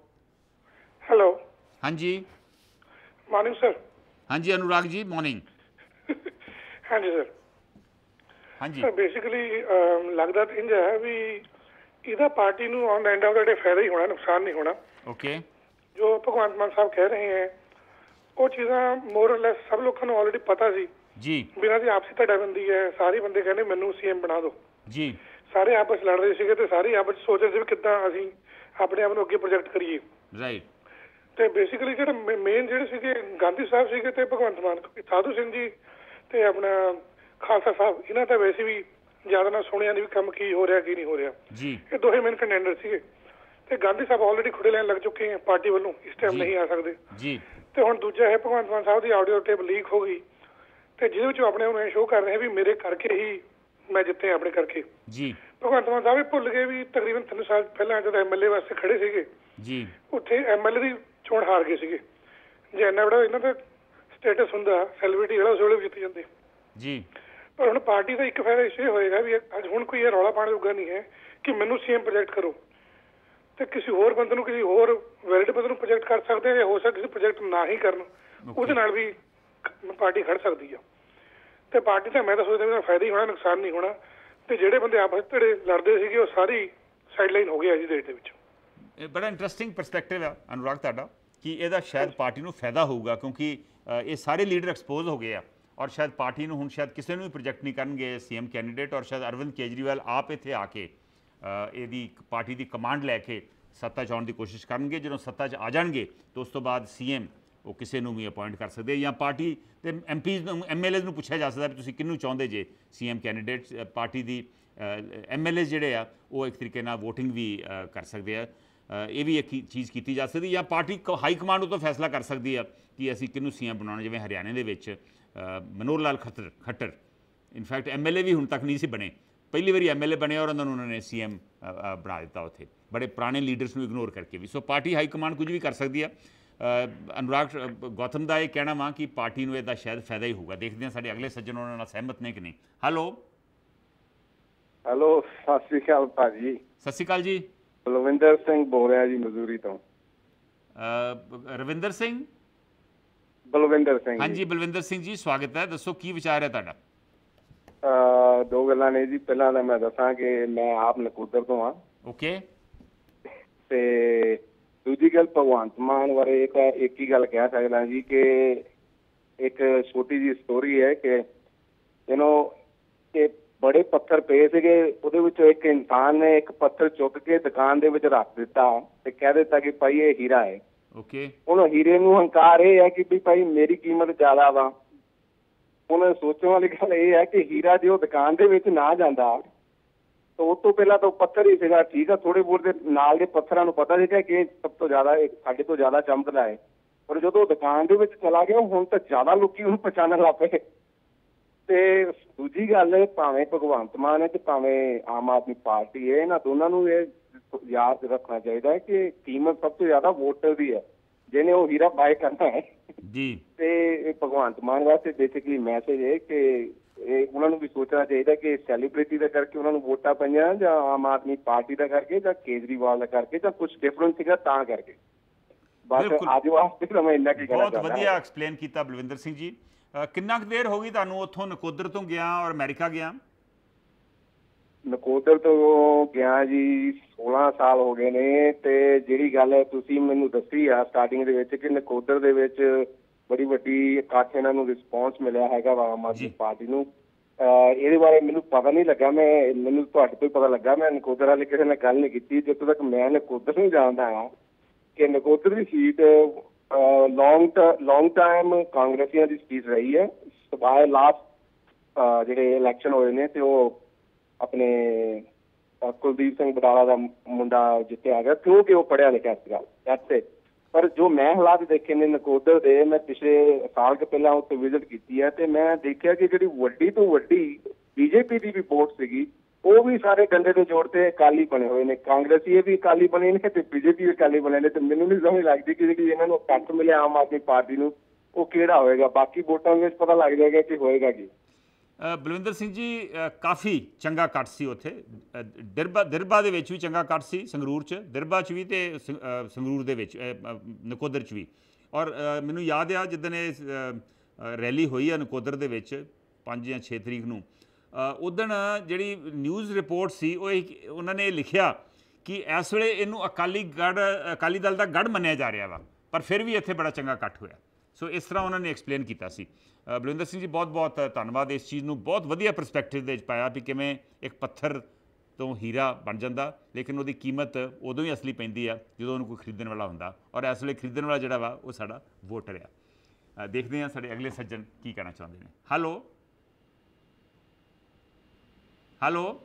ਹੈਲੋ ਹਾਂਜੀ। ਮਾਰਨਿੰਗ ਸਰ ਹਾਂਜੀ ਅਨੁਰਾਗ ਜੀ ਮਾਰਨਿੰਗ ਹਾਂਜੀ ਸਰ ਹਾਂਜੀ। ਸਰ ਬੇਸਿਕਲੀ ਲੱਗਦਾ ਤਾਂ ਇੰਜ ਹੈ ਵੀ ਇਹਦਾ ਪਾਰਟੀ ਨੂੰ on end of the day ਫਾਇਦਾ ਹੀ ਹੋਣਾ ਨੁਕਸਾਨ ਨਹੀਂ ਹੋਣਾ। ਓਕੇ ਜੋ ਭਗਵੰਤ ਮਾਨ ਸਾਹਿਬ ਕਹਿ ਰਹੇ ਹੈ ਉਹ ਚੀਜ਼ਾਂ ਮੋਰ ਲੈਸ ਸਭ ਲੋਕਾਂ ਨੂੰ ਆਲਰੇਡੀ ਪਤਾ ਸੀ। ਜੀ। ਬਿਨਾਂ ਦੀ ਆਪਸੀ ਧੜਾ ਬੰਦੀ ਹੈ ਸਾਰੇ ਬੰਦੇ ਕਹਿੰਦੇ ਮੈਨੂੰ ਸੀਐਮ ਬਣਾ ਦਿਓ। ਜੀ। ਸਾਰੇ ਆਪਸ ਲੜ ਰਹੇ ਸੀਗੇ ਤੇ ਸਾਰੇ ਆਪਸ ਸੋਚ ਰਹੇ ਸੀ ਵੀ ਕਿੱਦਾਂ ਅਸੀਂ ਆਪਣੇ ਆਪ ਨੂੰ ਅੱਗੇ ਪ੍ਰੋਜੈਕਟ ਕਰੀਏ। ਰਾਈਟ ਤੇ ਬੇਸਿਕਲੀ ਜਿਹੜੇ ਮੇਨ ਜਿਹੜੇ ਸੀਗੇ ਗਾਂਧੀ ਸਾਹਿਬ ਸੀਗੇ ਤੇ ਭਗਵੰਤ ਮਾਨ ਸਾਧੂ ਸਿੰਘ ਜੀ ਤੇ ਆਪਣਾ ਖਾਲਸਾ ਸਾਹਿਬ ਇਹਨਾਂ ਤਾਂ ਵੈਸੇ ਵੀ ਜ਼ਿਆਦਾ ਨਾ ਸੁਣਿਆ ਨਹੀਂ ਵੀ ਕੰਮ ਕੀ ਹੋ ਰਿਹਾ ਕੀ ਨਹੀਂ ਹੋ ਰਿਹਾ। ਜੀ। ਇਹ ਦੋਹੇ ਮੇਨ ਕੰਟੈਂਡਰ ਸੀਗੇ। ਤੇ ਗਾਂਧੀ ਸਾਹਿਬ ਆਲਰੇਡੀ ਖੁੱਡੇ ਲੈਣ ਲੱਗ ਚੁੱਕੇ ਹੈ ਪਾਰਟੀ ਵੱਲੋਂ ਇਸ ਟਾਈਮ। ਨਹੀਂ ਆ ਸਕਦੇ। ਜੀ। ਤੇ ਹੁਣ ਦੂਜਾ ਹੈ ਭਗਵੰਤ ਮਾਨ ਸਾਹਿਬ ਦੀ ਆਡੀਓ ਟੇਪ ਲੀਕ ਹੋ ਗਈ। ਤੇ ਜਿਹਦੇ ਵਿੱਚ ਆਪਣੇ ਨੂੰ ਸ਼ੋਅ ਕਰ ਰਹੇ ਵੀ ਮੇਰੇ ਕਰਕੇ ਹੀ ਮੈਂ ਜਿੱਤੇ ਆਪਣੇ ਕਰਕੇ। ਜੀ। ਭਗਵੰਤ ਮਾਨ ਸਾਹਿਬ ਭੁੱਲ ਗਏ ਵੀ ਤਕਰੀਬਨ 3 ਸਾਲ ਪਹਿਲਾਂ ਜਦੋਂ ਐਮਐਲਏ ਵਾਸਤੇ ਖੜੇ ਸੀਗੇ ਜੀ। ਉੱਥੇ ਐਮਐਲਏ ਦੀ ਚੋਣ ਹਾਰ ਗਏ ਸੀਗੇ। ਜੇ ਇੰਨਾ ਬੜਾ ਇਹਨਾਂ ਦਾ ਸਟੇਟਸ ਹੁੰਦਾ ਸੈਲੀਬ੍ਰਿਟੀ ਜਿਹੜਾ ਉਸ ਵੇਲੇ ਜਿੱਤ ਜਾਂਦੇ। ਜੀ। ਪਰ ਹੁਣ ਪਾਰਟੀ ਦਾ ਇੱਕ ਫਾਇਦਾ ਇਸ ਇਹ ਹੋਏਗਾ ਵੀ ਅੱਜ ਹੁਣ ਕੋਈ ਇਹ ਰੌਲਾ ਪਾਉਣ ਜੋਗਾ ਨਹੀਂ ਹੈ ਕਿ ਮੈਨੂੰ ਸੀਐਮ ਪ੍ਰੋਜੈਕਟ ਕਰੋ। ਤੇ ਕਿਸੇ ਹੋਰ ਬੰਦੇ ਨੂੰ ਕਿਸੇ ਹੋਰ ਵੈਲਿਡ ਬੰਦੇ ਨੂੰ ਪ੍ਰੋਜੈਕਟ ਕਰ ਸਕਦੇ ਆ ਜਾਂ ਹੋ ਸਕਦਾ ਕਿਸੇ ਪ੍ਰੋਜੈਕਟ ਨਾ ਹੀ ਕਰਨ। ਉਹਦੇ ਨਾਲ ਵੀ ਪਾਰਟੀ ਖੜ ਸਕਦੀ ਆ। ਤੇ ਪਾਰਟੀ ਤਾਂ ਮੈਂ ਤਾਂ ਸੋਚਦਾ ਇਹਦਾ ਫਾਇਦਾ ਹੀ ਹੋਣਾ, ਨੁਕਸਾਨ ਨਹੀਂ ਹੋਣਾ। ਤੇ ਜਿਹੜੇ ਬੰਦੇ ਆਪਸ ਵਿੱਚ ਲੜਦੇ ਸੀਗੇ, ਉਹ ਸਾਰੀ ਸਾਈਡਲਾਈਨ ਹੋ ਗਏ ਅੱਜ ਦੀ ਦੇ ਵਿੱਚ। ਇਹ ਬੜਾ ਇੰਟਰਸਟਿੰਗ ਪਰਸਪੈਕਟਿਵ ਆ, ਅਨੁਰਾਗ, ਤੁਹਾਡਾ, ਕਿ ਇਹਦਾ ਸ਼ਾਇਦ ਪਾਰਟੀ ਨੂੰ ਫਾਇਦਾ ਹੋਊਗਾ, ਕਿਉਂਕਿ ਇਹ ਸਾਰੇ ਲੀਡਰ ਐਕਸਪੋਜ਼ ਹੋ ਗਏ ਆ। ਔਰ ਸ਼ਾਇਦ ਪਾਰਟੀ ਨੂੰ ਹੁਣ ਸ਼ਾਇਦ ਕਿਸੇ ਨੂੰ ਵੀ ਪ੍ਰੋਜੈਕਟ ਨਹੀਂ ਕਰਨਗੇ ਸੀਐਮ ਕੈਂਡੀਡੇਟ ਔਰ ਸ਼ਾਇਦ ਅਰਵਿੰਦ ਕੇਜਰੀਵਾਲ ਆਪ ਇੱਥੇ ਆ ਕੇ ਇਹਦੀ ਪਾਰਟੀ ਦੀ ਕਮਾਂਡ ਲੈ ਕੇ ਸੱਤਾ 'ਚ ਆਉਣ ਦੀ ਕੋਸ਼ਿਸ਼ ਕਰਨਗੇ। ਜਦੋਂ ਸੱਤਾ 'ਚ ਆ ਜਾਣਗੇ, ਤਾਂ ਉਸ ਤੋਂ ਬਾਅਦ ਸੀਐਮ ਉਹ ਕਿਸੇ ਨੂੰ ਵੀ ਅਪਾਇੰਟ ਕਰ ਸਕਦੇ ਜਾਂ ਪਾਰਟੀ ਤੇ ਐਮਪੀਜ਼ ਨੂੰ ਐਮਐਲਏਜ਼ ਨੂੰ ਪੁੱਛਿਆ ਜਾ ਸਕਦਾ ਵੀ ਤੁਸੀਂ ਕਿਹਨੂੰ ਚਾਹੁੰਦੇ ਜੇ ਸੀਐਮ ਕੈਂਡੀਡੇਟ ਪਾਰਟੀ ਦੀ ਐਮਐਲਏ ਜਿਹੜੇ ਆ, ਉਹ ਇੱਕ ਤਰੀਕੇ ਨਾਲ VOTING ਵੀ ਕਰ ਸਕਦੇ ਆ। ਇਹ ਵੀ ਇੱਕ ਚੀਜ਼ ਕੀਤੀ ਜਾ ਸਕਦੀ ਜਾਂ ਪਾਰਟੀ ਕ- ਹਾਈ ਕਮਾਂਡ ਉਹ ਤੋਂ ਫੈਸਲਾ ਕਰ ਸਕਦੀ ਆ ਕਿ ਅਸੀਂ ਕਿਹਨੂੰ ਸੀਐਮ ਬਣਾਉਣਾ, ਜਿਵੇਂ ਹਰਿਆਣੇ ਦੇ ਵਿੱਚ Manohar Lal Khattar Khattar. In fact MLA ਵੀ ਹੁਣ ਤੱਕ ਨਹੀਂ ਸੀ ਬਣੇ। ਪਹਿਲੀ ਵਾਰੀ ਐਮਐਲਏ ਬਣੇ ਔਰ ਉਹਨਾਂ ਨੂੰ ਉਹਨਾਂ ਨੇ ਸੀਐਮ ਬਣਾ ਦਿੱਤਾ ਉੱਥੇ। ਬੜੇ ਪੁਰਾਣੇ ਲੀਡਰਸ ਨੂੰ ਇਗਨੋਰ ਕਰਕੇ ਵੀ। ਸੋ ਪਾਰਟੀ ਹਾਈ ਕਮਾਂਡ ਕੁਝ ਵੀ ਕਰ ਸਕਦੀ ਆ। ਅਨੁਰਾਗ ਗੌਤਮ ਦਾ ਇਹ ਕਹਿਣਾ ਵਾ ਕਿ ਪਾਰਟੀ ਨੂੰ ਇਹਦਾ ਸ਼ਾਇਦ ਫਾਇਦਾ ਹੀ ਹੋਊਗਾ। ਦੇਖਦੇ ਹਾਂ ਸਾਡੇ ਅਗਲੇ ਸੱਜਣ ਉਹਨਾਂ ਨਾਲ ਸਹਿਮਤ ਨੇ ਕਿ ਨਹੀਂ। ਹੈਲੋ ਹੈਲੋ ਸਤਿ ਸ਼੍ਰੀ ਅਕਾਲ ਭਾਜੀ। ਸਤਿ ਸ਼੍ਰੀ ਅਕਾਲ ਜੀ। ਬਲਵਿੰਦਰ ਸਿੰਘ ਬੋਲ ਰਿਹਾ ਜੀ ਮਜ਼ਦੂਰੀ ਤੋਂ। ਰਵਿੰਦਰ ਸਿੰਘ? ਬਲਵਿੰਦਰ ਸਿੰਘ ਹਾਂਜੀ ਬਲਵਿੰਦਰ ਸਿੰਘ ਜੀ ਸਵਾਗਤ ਹੈ। ਦੱਸੋ ਕੀ ਵਿਚਾਰ ਹੈ ਤੁਹਾਡਾ? ਦੋ ਗੱਲਾਂ ਨੇ ਜੀ। ਪਹਿਲਾਂ ਤਾਂ ਮੈਂ ਦੱਸਾਂ ਕਿ ਮੈਂ ਆਪ ਨਕੂਦਰ ਤੋਂ ਆ ਓਕੇ ਤੇ ਦੂਜੀ ਗੱਲ ਭਗਵੰਤ ਮਾਨ ਬਾਰੇ ਇੱਕ ਇੱਕ ਹੀ ਗੱਲ ਕਹਿ ਸਕਦਾ ਜੀ ਕਿ ਇੱਕ ਛੋਟੀ ਜੀ ਸਟੋਰੀ ਹੈ ਕਿ ਯੂ ਕਿ ਬੜੇ ਪੱਥਰ ਪਏ ਸੀਗੇ ਉਹਦੇ ਵਿੱਚੋਂ ਇੱਕ ਇਨਸਾਨ ਨੇ ਇੱਕ ਪੱਥਰ ਚੁੱਕ ਕੇ ਦੁਕਾਨ ਦੇ ਵਿੱਚ ਰੱਖ ਦਿੱਤਾ ਤੇ ਕਹਿ ਦਿੱਤਾ ਕਿ ਭਾਈ ਇਹ ਹੀਰਾ ਹੈ। ਓਕੇ ਹੁਣ ਹੀਰੇ ਨੂੰ ਹੰਕਾਰ ਇਹ ਹੈ ਕਿ ਵੀ ਭਾਈ ਮੇਰੀ ਕੀਮਤ ਜ਼ਿਆਦਾ ਵਾ। ਹੁਣ ਸੋਚਣ ਵਾਲੀ ਗੱਲ ਇਹ ਹੈ ਕਿ ਹੀਰਾ ਜੇ ਉਹ ਦੁਕਾਨ ਦੇ ਵਿੱਚ ਨਾ ਜਾਂਦਾ ਤਾਂ ਉਸ ਤੋਂ ਪਹਿਲਾਂ ਤਾਂ ਪੱਥਰ ਹੀ ਸੀਗਾ ਠੀਕ ਆ ਥੋੜੇ ਬਹੁਤ ਦੇ ਨਾਲ ਦੇ ਪੱਥਰਾਂ ਨੂੰ ਪਤਾ ਸੀਗਾ ਕਿ ਇਹ ਸਭ ਤੋਂ ਜ਼ਿਆਦਾ ਇਹ ਸਾਡੇ ਤੋਂ ਜ਼ਿਆਦਾ ਚਮਕਦਾ ਹੈ। ਪਰ ਜਦੋਂ ਦੁਕਾਨ ਦੇ ਵਿੱਚ ਚਲਾ ਗਿਆ ਹੁਣ ਤਾਂ ਜ਼ਿਆਦਾ ਲੋਕੀ ਉਹਨੂੰ ਪਛਾਣਨ ਲੱਗ ਪਏ। ਤੇ ਦੂਜੀ ਗੱਲ ਹੈ ਭਾਵੇਂ ਭਗਵੰਤ ਮਾਨ ਹੈ ਤੇ ਭਾਵੇਂ ਆਮ ਆਦਮੀ ਪਾਰਟੀ ਹੈ ਇਹਨਾਂ ਦੋਨਾਂ ਨੂੰ ਇਹ ਯਾਦ ਰੱਖਣਾ ਚਾਹੀਦਾ ਹੈ ਕਿ ਕੀਮਤ ਸਭ ਤੋਂ ਜ਼ਿਆਦਾ ਵੋਟਰ ਦੀ ਹੈ ਜਿਹਨੇ ਉਹ ਹੀਰਾ ਬਾਏ ਕਰਨਾ ਹੈ। ਜੀ। ਤੇ ਇਹ ਭਗਵੰਤ ਮਾਨ ਵਾਸਤੇ ਬੇਸਿਕਲੀ ਮੈਸੇਜ ਹੈ ਕਿ ਇਹ ਉਹਨਾਂ ਨੂੰ ਵੀ ਸੋਚਣਾ ਚਾਹੀਦਾ ਕਿ ਸੈਲੀਬ੍ਰਿਟੀ ਦਾ ਕਰਕੇ ਉਹਨਾਂ ਨੂੰ ਵੋਟਾਂ ਪਈਆਂ ਜਾਂ ਆਮ ਆਦਮੀ ਪਾਰਟੀ ਦਾ ਕਰਕੇ ਜਾਂ ਕੇਜਰੀਵਾਲ ਦਾ ਕਰਕੇ ਜਾਂ ਕੁਝ ਡਿਫਰੈਂਟ ਸੀਗਾ ਤਾਂ ਕਰਕੇ। ਬਸ ਬਿਲਕੁਲ। ਅੱਜ ਵਾਸਤੇ ਤਾਂ ਮੈਂ ਇੰਨਾ ਕੀ ਕਹਿਣਾ ਬਹੁਤ ਵਧੀਆ ਐਕਸਪਲੇਨ ਕੀਤਾ ਬਲਵਿੰਦਰ ਸਿੰਘ ਜੀ। ਕਿੰਨਾ ਕੁ ਦੇਰ ਹੋ ਗਈ ਤੁਹਾਨੂੰ ਉੱਥੋਂ ਨਕੋਦਰ ਤੋਂ ਗਿਆ ਔਰ ਅਮਰੀਕਾ ਗਿਆ? ਨਕੋਦਰ ਤੋਂ ਗਿਆ ਜੀ 16 ਸਾਲ ਹੋ ਗਏ ਨੇ ਤੇ ਜਿਹੜੀ ਗੱਲ ਤੁਸੀਂ ਮੈਨੂੰ ਦੱਸੀ ਆ ਸਟਾਰਟਿੰਗ ਦੇ ਵਿੱਚ ਕਿ ਨਕੋਦਰ ਦੇ ਵਿੱਚ ਬੜੀ ਵੱਡੀ ਇਕੱਠ ਇਹਨਾਂ ਨੂੰ ਰਿਸਪੌਂਸ ਮਿਲਿਆ ਹੈਗਾ ਆਮ ਆਦਮੀ। ਪਾਰਟੀ ਨੂੰ। ਇਹਦੇ ਬਾਰੇ ਮੈਨੂੰ ਪਤਾ ਨਹੀਂ ਲੱਗਾ ਮੈਂ ਮੈਨੂੰ ਤੁਹਾਡੇ ਤੋਂ ਪਤਾ ਲੱਗਾ ਮੈਂ ਨਕੋਦਰ ਵਾਲੇ ਕਿਸੇ ਨਾਲ ਗੱਲ ਨਹੀਂ ਕੀਤੀ। ਜਦੋਂ ਤੱਕ ਮੈਂ ਨਕੋਦਰ ਨੂੰ ਜਾਣਦਾ ਹਾਂ ਕਿ ਨਕੋਦਰ ਦੀ ਸੀਟ ਲੌਂਗ ਲੌਂਗ ਟਾਈਮ ਕਾਂਗਰਸੀਆਂ ਦੀ ਸੀਟ ਰਹੀ ਹੈ। ਸਬਾਏ ਲਾਸਟ ਜਿਹੜੇ ਇਲੈਕਸ਼ਨ ਹੋਏ ਨੇ ਤੇ ਉਹ ਆਪਣੇ ਕੁਲਦੀਪ ਸਿੰਘ ਬਟਾਲਾ ਦਾ ਮੁੰਡਾ ਜਿੱਤਿਆ ਗਿਆ ਕਿਉਂਕਿ ਉਹ ਪੜਿਆ ਲਿਖਿਆ ਸੀਗਾ। ਦੈਟਸ ਇਟ ਪਰ ਜੋ ਮੈਂ ਹਾਲਾਤ ਦੇਖੇ ਨੇ ਨਕੋਦਰ ਦੇ, ਮੈਂ ਪਿਛਲੇ ਸਾਲ ਕੁ ਪਹਿਲਾਂ ਉੱਥੇ ਵਿਜ਼ਿਟ ਕੀਤੀ ਹੈ ਤੇ ਮੈਂ ਦੇਖਿਆ ਕਿ ਜਿਹੜੀ ਵੱਡੀ ਤੋਂ ਵੱਡੀ ਬੀਜੇਪੀ ਦੀ ਵੀ ਵੋਟ ਸੀਗੀ, ਉਹ ਵੀ ਸਾਰੇ ਗੰਦੇ ਦੇ ਜੋੜ ਤੇ ਅਕਾਲੀ ਬਣੇ ਹੋਏ ਨੇ। ਕਾਂਗਰਸੀ ਇਹ ਵੀ ਅਕਾਲੀ ਬਣੇ ਨੇ ਤੇ ਬੀਜੇਪੀ ਵੀ ਅਕਾਲੀ ਬਣੇ ਨੇ ਤੇ ਮੈਨੂੰ ਨਹੀਂ ਸਮਝ ਲੱਗਦੀ ਕਿ ਜਿਹੜੀ ਇਹਨਾਂ ਨੂੰ ਕੱਟ ਮਿਲਿਆ ਆਮ ਆਦਮੀ ਪਾਰਟੀ ਨੂੰ, ਉਹ ਕਿਹੜਾ ਹੋਏਗਾ? ਬਾਕੀ ਵੋਟਾਂ ਵਿੱਚ ਪਤਾ ਲੱਗ ਜਾਏਗਾ ਕਿ ਹੋਏਗਾ ਕੀ। ਬਲਵਿੰਦਰ ਸਿੰਘ ਜੀ ਕਾਫੀ ਚੰਗਾ ਕੱਟ ਸੀ ਉੱਥੇ। ਅ, ਦਿਰਬਾ ਦਿਰਬਾ ਦੇ ਵਿੱਚ ਵੀ ਚੰਗਾ ਕੱਟ ਸੀ ਸੰਗਰੂਰ ਚ। ਦਿਰਬਾ ਚ ਵੀ ਤੇ ਸੰ- ਸੰਗਰੂਰ ਦੇ ਵਿੱਚ ਨਕੋਦਰ ਚ ਵੀ। ਔਰ ਮੈਨੂੰ ਯਾਦ ਆ ਜਿੱਦਣ ਇਹ ਰੈਲੀ ਹੋਈ ਆ ਨਕੋਦਰ ਦੇ ਵਿੱਚ 5 ਜਾਂ 6 ਤਰੀਕ ਨੂੰ ਉਦਣ ਜਿਹੜੀ ਨਿਊਜ਼ ਰਿਪੋਰਟ ਸੀ ਉਹ ਇਹ- ਉਹਨਾਂ ਨੇ ਇਹ ਲਿਖਿਆ ਕਿ ਇਸ ਵੇਲੇ ਇਹਨੂੰ ਅਕਾਲੀ ਗੜ ਅਕਾਲੀ ਦਲ ਦਾ ਗੜ ਮੰਨਿਆ ਜਾ ਰਿਹਾ ਵਾ ਪਰ ਫਿਰ ਵੀ ਇੱਥੇ ਬੜਾ ਚੰਗਾ ਕੱਟ ਹੋਇਆ। ਸੋ ਇਸ ਤਰ੍ਹਾਂ ਉਹਨਾਂ ਨੇ ਐਕਸਪਲੇਨ ਕੀਤਾ ਸੀ। ਬਲਵਿੰਦਰ ਸਿੰਘ ਜੀ ਬਹੁਤ ਬਹੁਤ ਧੰਨਵਾਦ ਇਸ ਚੀਜ਼ ਨੂੰ ਬਹੁਤ ਵਧੀਆ ਪਰਸਪੈਕਟਿਵ ਦੇ ਵਿੱਚ ਪਾਇਆ ਵੀ ਕਿਵੇਂ ਇੱਕ ਪੱਥਰ ਤੋਂ ਹੀਰਾ ਬਣ ਜਾਂਦਾ, ਲੇਕਿਨ ਉਹਦੀ ਕੀਮਤ ਉਦੋਂ ਹੀ ਅਸਲੀ ਪੈਂਦੀ ਆ, ਜਦੋਂ ਉਹਨੂੰ ਕੋਈ ਖਰੀਦਣ ਵਾਲਾ ਹੁੰਦਾ ਔਰ ਇਸ ਵੇਲੇ ਖਰੀਦਣ ਵਾਲਾ ਜਿਹੜਾ ਵਾ, ਉਹ ਸਾਡਾ ਵੋਟਰ ਆ। ਦੇਖਦੇ ਹਾਂ ਸਾਡੇ ਅਗਲੇ ਸੱਜਣ ਕੀ ਕਹਿਣਾ ਚਾਹੁੰਦੇ ਨੇ। ਹੈਲੋ ਹੈਲੋ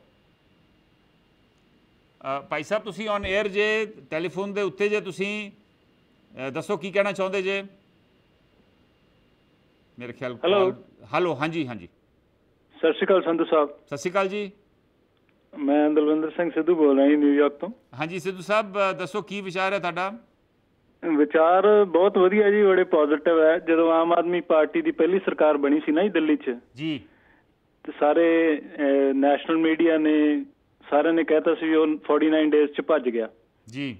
ਭਾਈ ਸਾਹਿਬ, ਤੁਸੀਂ ਔਨ 에ਅਰ ਜੇ ਟੈਲੀਫੋਨ ਦੇ ਉੱਤੇ ਜੇ ਤੁਸੀਂ ਦੱਸੋ ਕੀ ਕਹਿਣਾ ਚਾਹੁੰਦੇ ਜੇ? ਮੇਰੇ ਖਿਆਲ Hello. ਹੈਲੋ ਹਾਂਜੀ ਹਾਂਜੀ। ਸਤਿ ਸ਼੍ਰੀ ਅਕਾਲ ਸੰਧੂ ਸਾਹਿਬ। ਸਤਿ ਸ਼੍ਰੀ ਅਕਾਲ ਜੀ। ਮੈਂ ਦਲਵਿੰਦਰ ਸਿੰਘ ਸਿੱਧੂ ਬੋਲ ਰਿਹਾ ਜੀ ਨਿਊਯਾਰਕ ਤੋਂ। ਹਾਂਜੀ ਸਿੱਧੂ ਸਾਹਿਬ ਦੱਸੋ ਕੀ ਵਿਚਾਰ ਹੈ ਤੁਹਾਡਾ? ਵਿਚਾਰ ਬਹੁਤ ਵਧੀਆ ਜੀ ਬੜੇ ਪੋਜ਼ਿਟਿਵ ਹੈ। ਜਦੋਂ ਆਮ ਆਦਮੀ ਪਾਰਟੀ ਦੀ ਪਹਿਲੀ ਸਰਕਾਰ ਬਣੀ ਸੀ ਨਾ ਜੀ ਦਿੱਲੀ 'ਚ ਜੀ। ਤੇ ਸਾਰੇ ਨੈਸ਼ਨਲ ਮੀਡੀਆ ਨੇ ਸਾਰਿਆਂ ਨੇ ਕਹਿਤਾ ਸੀ ਉਹ 49 ਡੇਜ਼ 'ਚ ਭੱਜ ਗਿਆ। ਜੀ।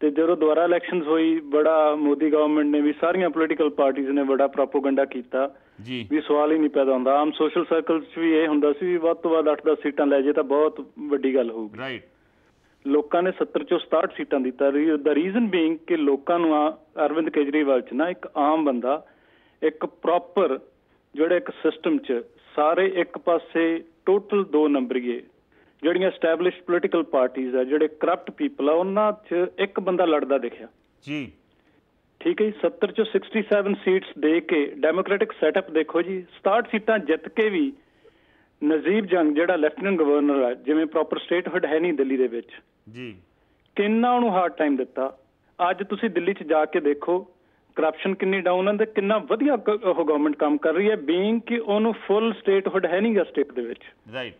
ਤੇ ਜਦੋਂ ਦੁਬਾਰਾ ਇਲੈਕਸ਼ਨਸ ਹੋਈ ਬੜਾ ਮੋਦੀ ਗਵਰਨਮੈਂਟ ਨੇ ਵੀ ਸਾਰੀਆਂ ਪੋਲੀਟੀਕਲ ਪਾਰਟੀਆਂ ਨੇ ਬੜਾ ਪ੍ਰੋਪਗੈਂਡਾ ਕੀਤਾ। ਜੀ। ਵੀ ਸਵਾਲ ਹੀ ਨਹੀਂ ਪੈਦਾ ਹੁੰਦਾ। ਆਮ ਸੋਸ਼ਲ ਸਰਕਲਸ 'ਚ ਵੀ ਇਹ ਹੁੰਦਾ ਸੀ ਵੀ ਵੱਧ ਤੋਂ ਵੱਧ 8-10 ਸੀਟਾਂ ਲੈ ਜੇ ਤਾਂ ਬਹੁਤ ਵੱਡੀ ਗੱਲ ਹੋਊਗੀ। ਰਾਈਟ ਲੋਕਾਂ ਨੇ 70 ਚੋਂ 67 ਸੀਟਾਂ ਦਿੱਤਾ। ਦਾ ਰੀਜ਼ਨ ਬੀਇੰਗ ਕਿ ਲੋਕਾਂ ਨੂੰ ਅਰਵਿੰਦ ਕੇਜਰੀਵਾਲ ਚ ਨਾ ਇੱਕ ਆਮ ਬੰਦਾ ਇੱਕ ਪ੍ਰੋਪਰ ਜਿਹੜੇ ਇੱਕ ਸਿਸਟਮ ਚ ਸਾਰੇ ਇੱਕ ਪਾਸੇ ਟੋਟਲ ਦੋ ਨੰਬਰੀਏ। ਜਿਹੜੀਆਂ ਸਟੈਬਲਿਸ਼ਡ ਪੋਲੀਟੀਕਲ ਪਾਰਟੀਆਂ ਆ ਜਿਹੜੇ ਕਰਪਟ ਪੀਪਲ ਆ ਉਹਨਾਂ ਚ ਇੱਕ ਬੰਦਾ ਲੜਦਾ ਦਿਖਿਆ। ਜੀ। ਠੀਕ ਹੈ ਜੀ 70 ਚੋਂ 67 ਸੀਟਸ ਦੇ ਕੇ ਡੈਮੋਕ੍ਰੈਟਿਕ ਸੈਟਅਪ ਦੇਖੋ ਜੀ 67 ਸੀਟਾਂ ਜਿੱਤ ਕੇ ਵੀ ਨਜ਼ੀਬ ਜੰਗ ਜਿਹੜਾ ਲੈਫਟੀਨੈਂਟ ਗਵਰਨਰ ਹੈ ਜਿਵੇਂ ਪ੍ਰੋਪਰ ਸਟੇਟਹੁੱਡ ਹੈ ਨਹੀਂ ਦਿੱਲੀ ਦੇ ਵਿੱਚ। ਜੀ। ਕਿੰਨਾ ਉਹਨੂੰ ਹਾਰਡ ਟਾਈਮ ਦਿੱਤਾ। ਅੱਜ ਤੁਸੀਂ ਦਿੱਲੀ 'ਚ ਜਾ ਕੇ ਦੇਖੋ ਕਰਪਸ਼ਨ ਕਿੰਨੀ ਡਾਊਨ ਹੈ ਤੇ ਕਿੰਨਾ ਵਧੀਆ ਉਹ ਗਵਰਨਮੈਂਟ ਕੰਮ ਕਰ ਰਹੀ ਹੈ ਬੀਇੰਗ ਕਿ ਉਹਨੂੰ ਫੁੱਲ ਸਟੇਟਹੁੱਡ ਹੈ ਨਹੀਂਗਾ ਸਟੇਟ ਦੇ ਵਿੱਚ। ਰਾਈਟ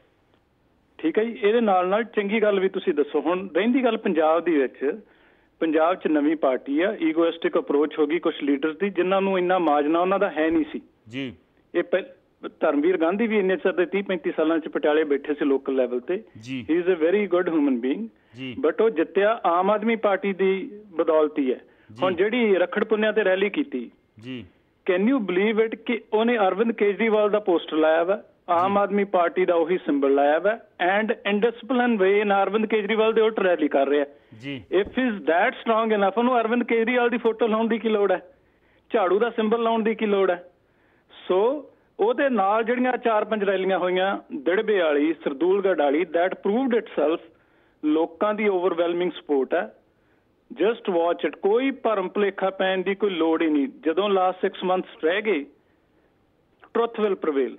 ਠੀਕ ਹੈ ਜੀ ਇਹਦੇ ਨਾਲ ਨਾਲ ਚੰਗੀ ਗੱਲ ਵੀ ਤੁਸੀਂ ਦੱਸੋ। ਹੁਣ ਰਹਿੰਦੀ ਗੱਲ ਪੰਜਾਬ ਦੀ ਵਿੱਚ ਪੰਜਾਬ 'ਚ ਨਵੀਂ ਪਾਰਟੀ ਆ ਈਗੋਇਸਟਿਕ ਅਪਰੋਚ ਹੋ ਗਈ ਕੁਝ ਲੀਡਰਸ ਦੀ ਜਿਨ੍ਹਾਂ ਨੂੰ ਇੰਨਾ ਮਾਜਨਾ ਉਹਨਾਂ ਦਾ ਹੈ ਨਹੀਂ ਸੀ। ਜੀ। ਇਹ ਧਰਮਵੀਰ ਗਾਂਧੀ ਵੀ ਇੰਨੇ ਚਿਰ ਦੇ 30 35 ਸਾਲਾਂ 'ਚ ਪਟਿਆਲੇ ਬੈਠੇ ਸੀ ਲੋਕਲ ਲੈਵਲ ਤੇ। He is a very good human being but ਉਹ ਜਿੱਤਿਆ ਆਮ ਆਦਮੀ ਪਾਰਟੀ ਦੀ ਬਦੌਲਤੀ ਹੈ। ਹੁਣ ਜਿਹੜੀ ਰਖੜ ਪੁੰਨਿਆ ਤੇ ਰੈਲੀ ਕੀਤੀ ਜੀ। ਕੈਨ ਯੂ ਬਲੀਵ ਇਟ ਕਿ ਉਹਨੇ ਅਰਵਿੰਦ ਕੇਜਰੀਵਾਲ ਦਾ ਪੋਸਟਰ ਲਾਇਆ ਵਾ? ਆਮ ਆਦਮੀ ਪਾਰਟੀ ਦਾ ਉਹੀ ਸਿੰਬਲ ਲਾਇਆ ਵਾ and indiscipline way in Arvind Kejriwal ਦੇ ਉਲਟ ਰੈਲੀ ਕਰ ਰਿਹਾ। ਜੀ। If is that strong enough ਉਹਨੂੰ ਅਰਵਿੰਦ ਕੇਜਰੀਵਾਲ ਦੀ ਫੋਟੋ ਲਾਉਣ ਦੀ ਕੀ ਲੋੜ ਹੈ? ਝਾੜੂ ਦਾ ਸਿੰਬਲ ਲਾਉਣ ਦੀ ਕੀ ਲੋੜ ਹੈ? ਸੋ ਉਹਦੇ ਨਾਲ ਜਿਹੜੀਆਂ ਚਾਰ ਪੰਜ ਰੈਲੀਆਂ ਹੋਈਆਂ ਦਿੜਬੇ ਵਾਲੀ ਸਰਦੂਲਗੜ੍ਹ ਵਾਲੀ ਦੈਟ ਪ੍ਰੂਵਡ ਇਟਸੈਲਫ ਲੋਕਾਂ ਦੀ ਓਵਰਵੈਲਮਿੰਗ ਸਪੋਰਟ ਹੈ। ਜਸਟ ਵਾਚ ਇਟ ਕੋਈ ਭਰਮ ਭੁਲੇਖਾ ਪੈਣ ਦੀ ਕੋਈ ਲੋੜ ਹੀ ਨਹੀਂ। ਜਦੋਂ ਲਾਸਟ 6 ਮੰਥਸ ਰਹਿ ਗਏ ਟਰੁੱਥ ਵਿਲ ਪ੍ਰਵੇਲ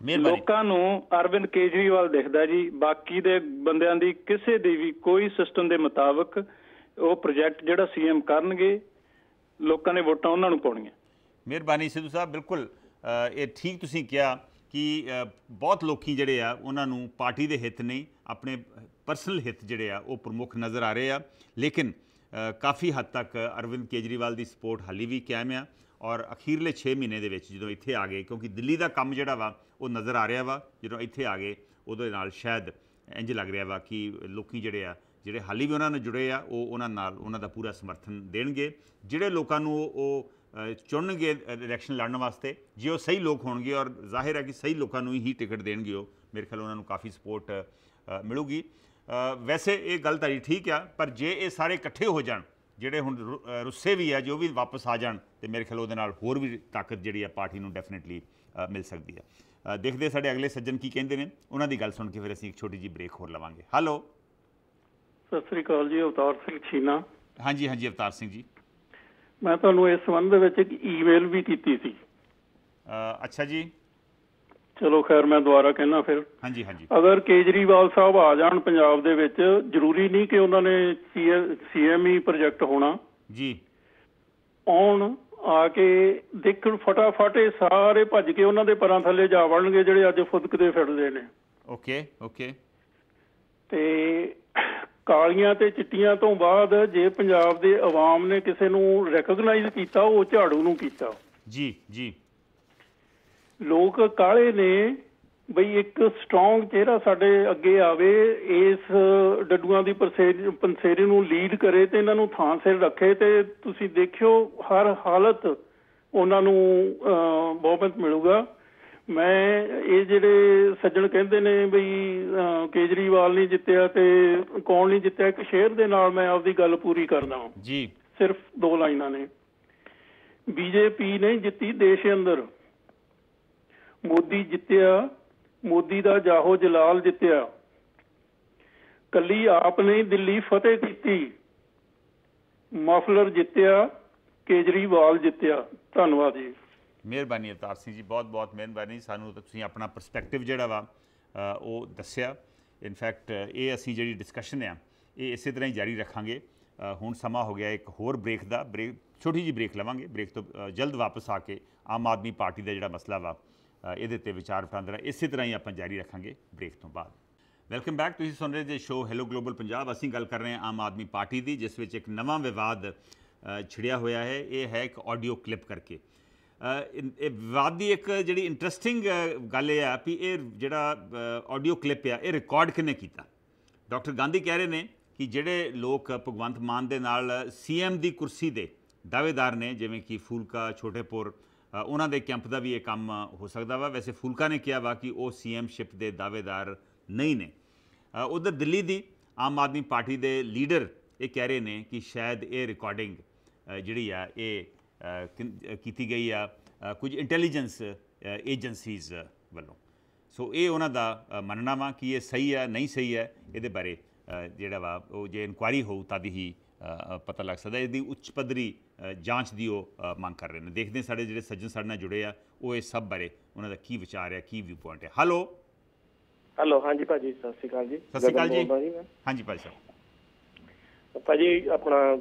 ਲੋਕਾਂ ਨੂੰ ਅਰਵਿੰਦ ਕੇਜਰੀਵਾਲ ਦਿਖਦਾ ਜੀ ਬਾਕੀ ਦੇ ਬੰਦਿਆਂ ਦੀ ਕਿਸੇ ਦੀ ਵੀ ਕੋਈ ਸਿਸਟਮ ਦੇ ਮੁਤਾਬਕ ਉਹ ਪ੍ਰੋਜੈਕਟ ਜਿਹੜਾ ਸੀਐਮ ਕਰਨਗੇ ਲੋਕਾਂ ਨੇ ਵੋਟਾਂ ਉਹਨਾਂ ਨੂੰ ਪਾਉਣੀਆਂ। ਮਿਹਰਬਾਨੀ ਸਿੱਧੂ ਸਾਹਿਬ ਬਿਲਕੁਲ ਇਹ ਠੀਕ ਤੁਸੀਂ ਕਿਹਾ ਕਿ ਬਹੁਤ ਲੋਕੀ ਜਿਹੜੇ ਆ ਉਹਨਾਂ ਨੂੰ ਪਾਰਟੀ ਦੇ ਹਿੱਤ ਨਹੀਂ ਆਪਣੇ ਪਰਸਨਲ ਹਿੱਤ ਜਿਹੜੇ ਆ ਉਹ ਪ੍ਰਮੁੱਖ ਨਜ਼ਰ ਆ ਰਹੇ ਆ। ਲੇਕਿਨ ਕਾਫੀ ਹੱਦ ਤੱਕ ਅਰਵਿੰਦ ਕੇਜਰੀਵਾਲ ਦੀ ਸਪੋਰਟ ਹਾਲੀ ਵੀ ਕਾਇਮ ਆ। ਔਰ ਅਖੀਰਲੇ 6 ਮਹੀਨੇ ਦੇ ਵਿੱਚ ਜਦੋਂ ਇੱਥੇ ਆ ਗਏ, ਕਿਉਂਕਿ ਦਿੱਲੀ ਦਾ ਕੰਮ ਜਿਹੜਾ ਵਾ, ਉਹ ਨਜ਼ਰ ਆ ਰਿਹਾ ਵਾ, ਜਦੋਂ ਇੱਥੇ ਆ ਗਏ, ਉਹਦੇ ਨਾਲ ਸ਼ਾਇਦ ਇੰਜ ਲੱਗ ਰਿਹਾ ਵਾ ਕਿ ਲੋਕੀ ਜਿਹੜੇ ਆ, ਜਿਹੜੇ ਹਾਲੀ ਵੀ ਉਹਨਾਂ ਨਾਲ ਜੁੜੇ ਆ, ਉਹ ਉਹਨਾਂ ਨਾਲ, ਉਹਨਾਂ ਦਾ ਪੂਰਾ ਸਮਰਥਨ ਦੇਣਗੇ। ਜਿਹੜੇ ਲੋਕਾਂ ਨੂੰ ਉਹ- ਉਹ ਚੁਣਨਗੇ ਇਲੈਕਸ਼ਨ ਲੜਨ ਵਾਸਤੇ, ਜੇ ਉਹ ਸਹੀ ਲੋਕ ਹੋਣਗੇ ਔਰ ਜ਼ਾਹਿਰ ਹੈ ਕਿ ਸਹੀ ਲੋਕਾਂ ਨੂੰ ਹੀ ਟਿਕਟ ਦੇਣਗੇ ਉਹ, ਮੇਰੇ ਖਿਆਲ ਉਹਨਾਂ ਨੂੰ ਕਾਫੀ ਸਪੋਰਟ ਮਿਲੂਗੀ। ਵੈਸੇ ਇਹ ਗੱਲ ਤਾਂ ਠੀਕ ਆ, ਪਰ ਜੇ ਇਹ ਸਾਰੇ ਇਕੱਠੇ ਹੋ ਜਾਣ ਜਿਹੜੇ ਹੁਣ ਰੁੱਸੇ ਵੀ ਆ ਜੋ ਵੀ ਵਾਪਸ ਆ ਜਾਣ ਤੇ ਮੇਰੇ ਖਿਆਲ ਉਹਦੇ ਨਾਲ ਹੋਰ ਵੀ ਤਾਕਤ ਜਿਹੜੀ ਆ ਪਾਰਟੀ ਨੂੰ ਡੈਫੀਨਿਟਲੀ ਮਿਲ ਸਕਦੀ ਆ। ਦੇਖਦੇ ਸਾਡੇ ਅਗਲੇ ਸੱਜਣ ਕੀ ਕਹਿੰਦੇ ਨੇ। ਉਹਨਾਂ ਦੀ ਗੱਲ ਸੁਣ ਕੇ ਫਿਰ ਅਸੀਂ ਇੱਕ ਛੋਟੀ ਜੀ ਬ੍ਰੇਕ ਹੋਰ ਲਵਾਂਗੇ। ਹੈਲੋ ਸਤਿ ਸ੍ਰੀ ਅਕਾਲ ਜੀ ਅਵਤਾਰ ਸਿੰਘ ਛੀਨਾ। ਹਾਂਜੀ ਹਾਂਜੀ ਅਵਤਾਰ ਸਿੰਘ ਜੀ। ਮੈਂ ਤੁਹਾਨੂੰ ਇਸ ਸੰਬੰਧ ਵਿੱਚ ਇੱਕ ਈਮੇਲ ਵੀ ਕੀਤੀ ਸੀ। ਅ, ਅੱਛਾ ਜੀ। ਚਲੋ ਖੈਰ ਮੈਂ ਦੁਬਾਰਾ ਕਹਿਣਾ ਫਿਰ। ਹਾਂਜੀ ਹਾਂਜੀ। ਅਗਰ ਕੇਜਰੀਵਾਲ ਸਾਹਿਬ ਆ ਜਾਣ ਪੰਜਾਬ ਦੇ ਵਿੱਚ ਜ਼ਰੂਰੀ ਨਹੀਂ ਕਿ ਉਹਨਾਂ ਨੇ ਸੀਐਮਈ ਪ੍ਰੋਜੈਕਟ ਹੋਣਾ। ਜੀ। ਆਉਣ ਆ ਕੇ ਦੇਖਣ ਫਟਾਫਟ ਇਹ ਸਾਰੇ ਭੱਜ ਕੇ ਉਹਨਾਂ ਦੇ ਪਰਾਂ ਥੱਲੇ ਜਾ ਵੜਨਗੇ ਜਿਹੜੇ ਅੱਜ ਫੁਦਕਦੇ ਫਿਰਦੇ ਨੇ। Okay okay. ਤੇ ਕਾਲੀਆਂ ਤੇ ਚਿੱਟੀਆਂ ਤੋਂ ਬਾਅਦ ਜੇ ਪੰਜਾਬ ਦੇ ਆਵਾਮ ਨੇ ਕਿਸੇ ਨੂੰ ਰੈਕਗਨਾਈਜ਼ ਕੀਤਾ ਉਹ ਝਾੜੂ ਨੂੰ ਕੀਤਾ। ਜੀ ਜੀ। ਲੋਕ ਕਾਲੇ ਨੇ ਬਈ ਇੱਕ ਸਟਰੋਂਗ ਚਿਹਰਾ ਸਾਡੇ ਅੱਗੇ ਆਵੇ ਇਸ ਡੱਡੂਆਂ ਦੀ ਪੰਸੇਰੀ ਨੂੰ ਲੀਡ ਕਰੇ ਤੇ ਇਹਨਾਂ ਨੂੰ ਥਾਂ ਸਿਰ ਰੱਖੇ ਤੇ ਤੁਸੀਂ ਦੇਖਿਓ ਹਰ ਹਾਲਤ ਉਹਨਾਂ ਨੂੰ ਬਹੁਮਤ ਮਿਲੂਗਾ। ਮੈਂ ਇਹ ਜਿਹੜੇ ਸੱਜਣ ਕਹਿੰਦੇ ਨੇ ਬਈ ਕੇਜਰੀਵਾਲ ਨਹੀਂ ਜਿੱਤਿਆ ਤੇ ਕੌਣ ਨਹੀਂ ਜਿੱਤਿਆ ਇੱਕ ਸ਼ੇਰ ਦੇ ਨਾਲ ਮੈਂ ਆਪਦੀ ਗੱਲ ਪੂਰੀ ਕਰਦਾ ਹਾਂ। ਜੀ। ਸਿਰਫ ਦੋ ਲਾਈਨਾਂ ਨੇ। ਬੀਜੇਪੀ ਨੇ ਜਿੱਤੀ ਦੇਸ਼ ਅੰਦਰ। ਮੋਦੀ ਜਿੱਤਿਆ, ਮੋਦੀ ਦਾ ਜਾਹੋ ਜਲਾਲ ਜਿੱਤਿਆ। ਕੱਲੀ ਆਪ ਨੇ ਦਿੱਲੀ ਫਤਿਹ ਕੀਤੀ। ਮਫਲਰ ਜਿੱਤਿਆ, ਕੇਜਰੀਵਾਲ ਜਿੱਤਿਆ। ਧੰਨਵਾਦ ਜੀ। ਮਿਹਰਬਾਨੀ ਅਵਤਾਰ ਸਿੰਘ ਜੀ, ਬਹੁਤ ਬਹੁਤ ਮਿਹਰਬਾਨੀ। ਸਾਨੂੰ ਤੁਸੀਂ ਆਪਣਾ ਪਰਸਪੈਕਟਿਵ ਜਿਹੜਾ ਵਾ ਉਹ ਦੱਸਿਆ। ਇਨਫੈਕਟ ਇਹ ਅਸੀਂ ਜਿਹੜੀ ਡਿਸਕਸ਼ਨ ਆ, ਇਹ ਇਸੇ ਤਰ੍ਹਾਂ ਹੀ ਜਾਰੀ ਰੱਖਾਂਗੇ। ਹੁਣ ਸਮਾਂ ਹੋ ਗਿਆ ਇੱਕ ਹੋਰ ਬ੍ਰੇਕ ਦਾ। ਬ੍ਰੇਕ ਛੋਟੀ ਜੀ ਬ੍ਰੇਕ ਲਵਾਂਗੇ। ਬ੍ਰੇਕ ਤੋਂ ਜਲਦ ਵਾਪਸ ਆ ਕੇ ਆਮ ਆਦਮੀ ਪਾਰਟੀ ਦਾ ਜਿਹੜਾ ਮਸਲਾ ਵਾ ਇਹਦੇ ਤੇ ਵਿਚਾਰ ਵਟਾਂਦਰਾ। ਇਸੇ ਤਰ੍ਹਾਂ ਹੀ ਆਪਾਂ ਜਾਰੀ ਰੱਖਾਂਗੇ ਬ੍ਰੇਕ ਤੋਂ ਬਾਅਦ। ਵੈਲਕਮ ਬੈਕ, ਤੁਸੀਂ ਸੁਣ ਰਹੇ ਜੇ ਸ਼ੋਅ ਹੈਲੋ ਗਲੋਬਲ ਪੰਜਾਬ। ਅਸੀਂ ਗੱਲ ਕਰ ਰਹੇ ਹਾਂ ਆਮ ਆਦਮੀ ਪਾਰਟੀ ਦੀ, ਜਿਸ ਵਿੱਚ ਇੱਕ ਨਵਾਂ ਵਿਵਾਦ ਛਿੜਿਆ ਹੋਇਆ ਹੈ। ਇਹ ਹੈ ਇੱਕ ਆਡੀਓ ਕਲਿੱਪ ਕਰਕੇ। ਇਹ ਵਿਵਾਦ ਦੀ ਇੱਕ ਜਿਹੜੀ ਇੰਟਰਸਟਿੰਗ ਗੱਲ ਇਹ ਆ ਵੀ ਇਹ ਜਿਹੜਾ ਆਡੀਓ ਕਲਿੱਪ ਆ, ਇਹ ਰਿਕਾਰਡ ਕਿਨੇ ਕੀਤਾ? ਡਾਕਟਰ ਗਾਂਧੀ ਕਹਿ ਰਹੇ ਨੇ ਕਿ ਜਿਹੜੇ ਲੋਕ ਭਗਵੰਤ ਮਾਨ ਦੇ ਨਾਲ ਸੀਐਮ ਦੀ ਕੁਰਸੀ ਦੇ ਦਾਅਵੇਦਾਰ ਨੇ, ਜਿਵੇਂ ਕਿ ਫੂਲਕਾ, ਛੋਟੇਪੁਰ ਉਹਨਾਂ ਦੇ ਕੈਂਪ ਦਾ ਵੀ ਇਹ ਕੰਮ ਹੋ ਸਕਦਾ ਵਾ। ਵੈਸੇ ਫੂਲਕਾ ਨੇ ਕਿਹਾ ਵਾ ਕਿ ਉਹ ਸੀਐਮਸ਼ਿਪ ਦੇ ਦਾਅਵੇਦਾਰ ਨਹੀਂ ਨੇ। ਉਧਰ ਦਿੱਲੀ ਦੀ ਆਮ ਆਦਮੀ ਪਾਰਟੀ ਦੇ ਲੀਡਰ ਇਹ ਕਹਿ ਰਹੇ ਨੇ ਕਿ ਸ਼ਾਇਦ ਇਹ ਰਿਕਾਰਡਿੰਗ ਜਿਹੜੀ ਆ, ਇਹ ਕੀਤੀ ਗਈ ਆ ਕੁਝ ਇੰਟੈਲੀਜੈਂਸ ਏਜੰਸੀਜ਼ ਵੱਲੋਂ। ਸੋ ਇਹ ਉਹਨਾਂ ਦਾ ਮੰਨਣਾ ਵਾ ਕਿ ਇਹ ਸਹੀ ਹੈ ਨਹੀਂ ਸਹੀ ਹੈ ਇਹਦੇ ਬਾਰੇ ਜਿਹੜਾ ਵਾ, ਉਹ ਜੇ ਇਨਕੁਆਇਰੀ ਹੋਊ, ਤਦ ਹੀ ਪਤਾ ਲੱਗ ਸਕਦਾ ਇਹਦੀ ਉੱਚ ਪੱਧਰੀ ਜਾਂਚ ਦੀ ਉਹ ਮੰਗ ਕਰ ਰਹੇ ਨੇ। ਦੇਖਦੇ ਸਾਡੇ ਜਿਹੜੇ ਸੱਜਣ ਸਾਡੇ ਨਾਲ ਜੁੜੇ ਆ ਉਹ ਇਹ ਸਭ ਬਾਰੇ ਉਹਨਾਂ ਦਾ ਕੀ ਵਿਚਾਰ ਹੈ ਕੀ ਵਿਊ ਪੁਆਇੰਟ ਹੈ। ਹੈਲੋ ਹੈਲੋ ਹਾਂਜੀ ਭਾਜੀ ਸਤਿ ਸ਼੍ਰੀ ਅਕਾਲ ਜੀ। ਸਤਿ ਸ਼੍ਰੀ ਅਕਾਲ ਜੀ। ਹਾਂਜੀ ਭਾਈ ਸਾਹਿਬ। ਭਾਜੀ ਆਪਣਾ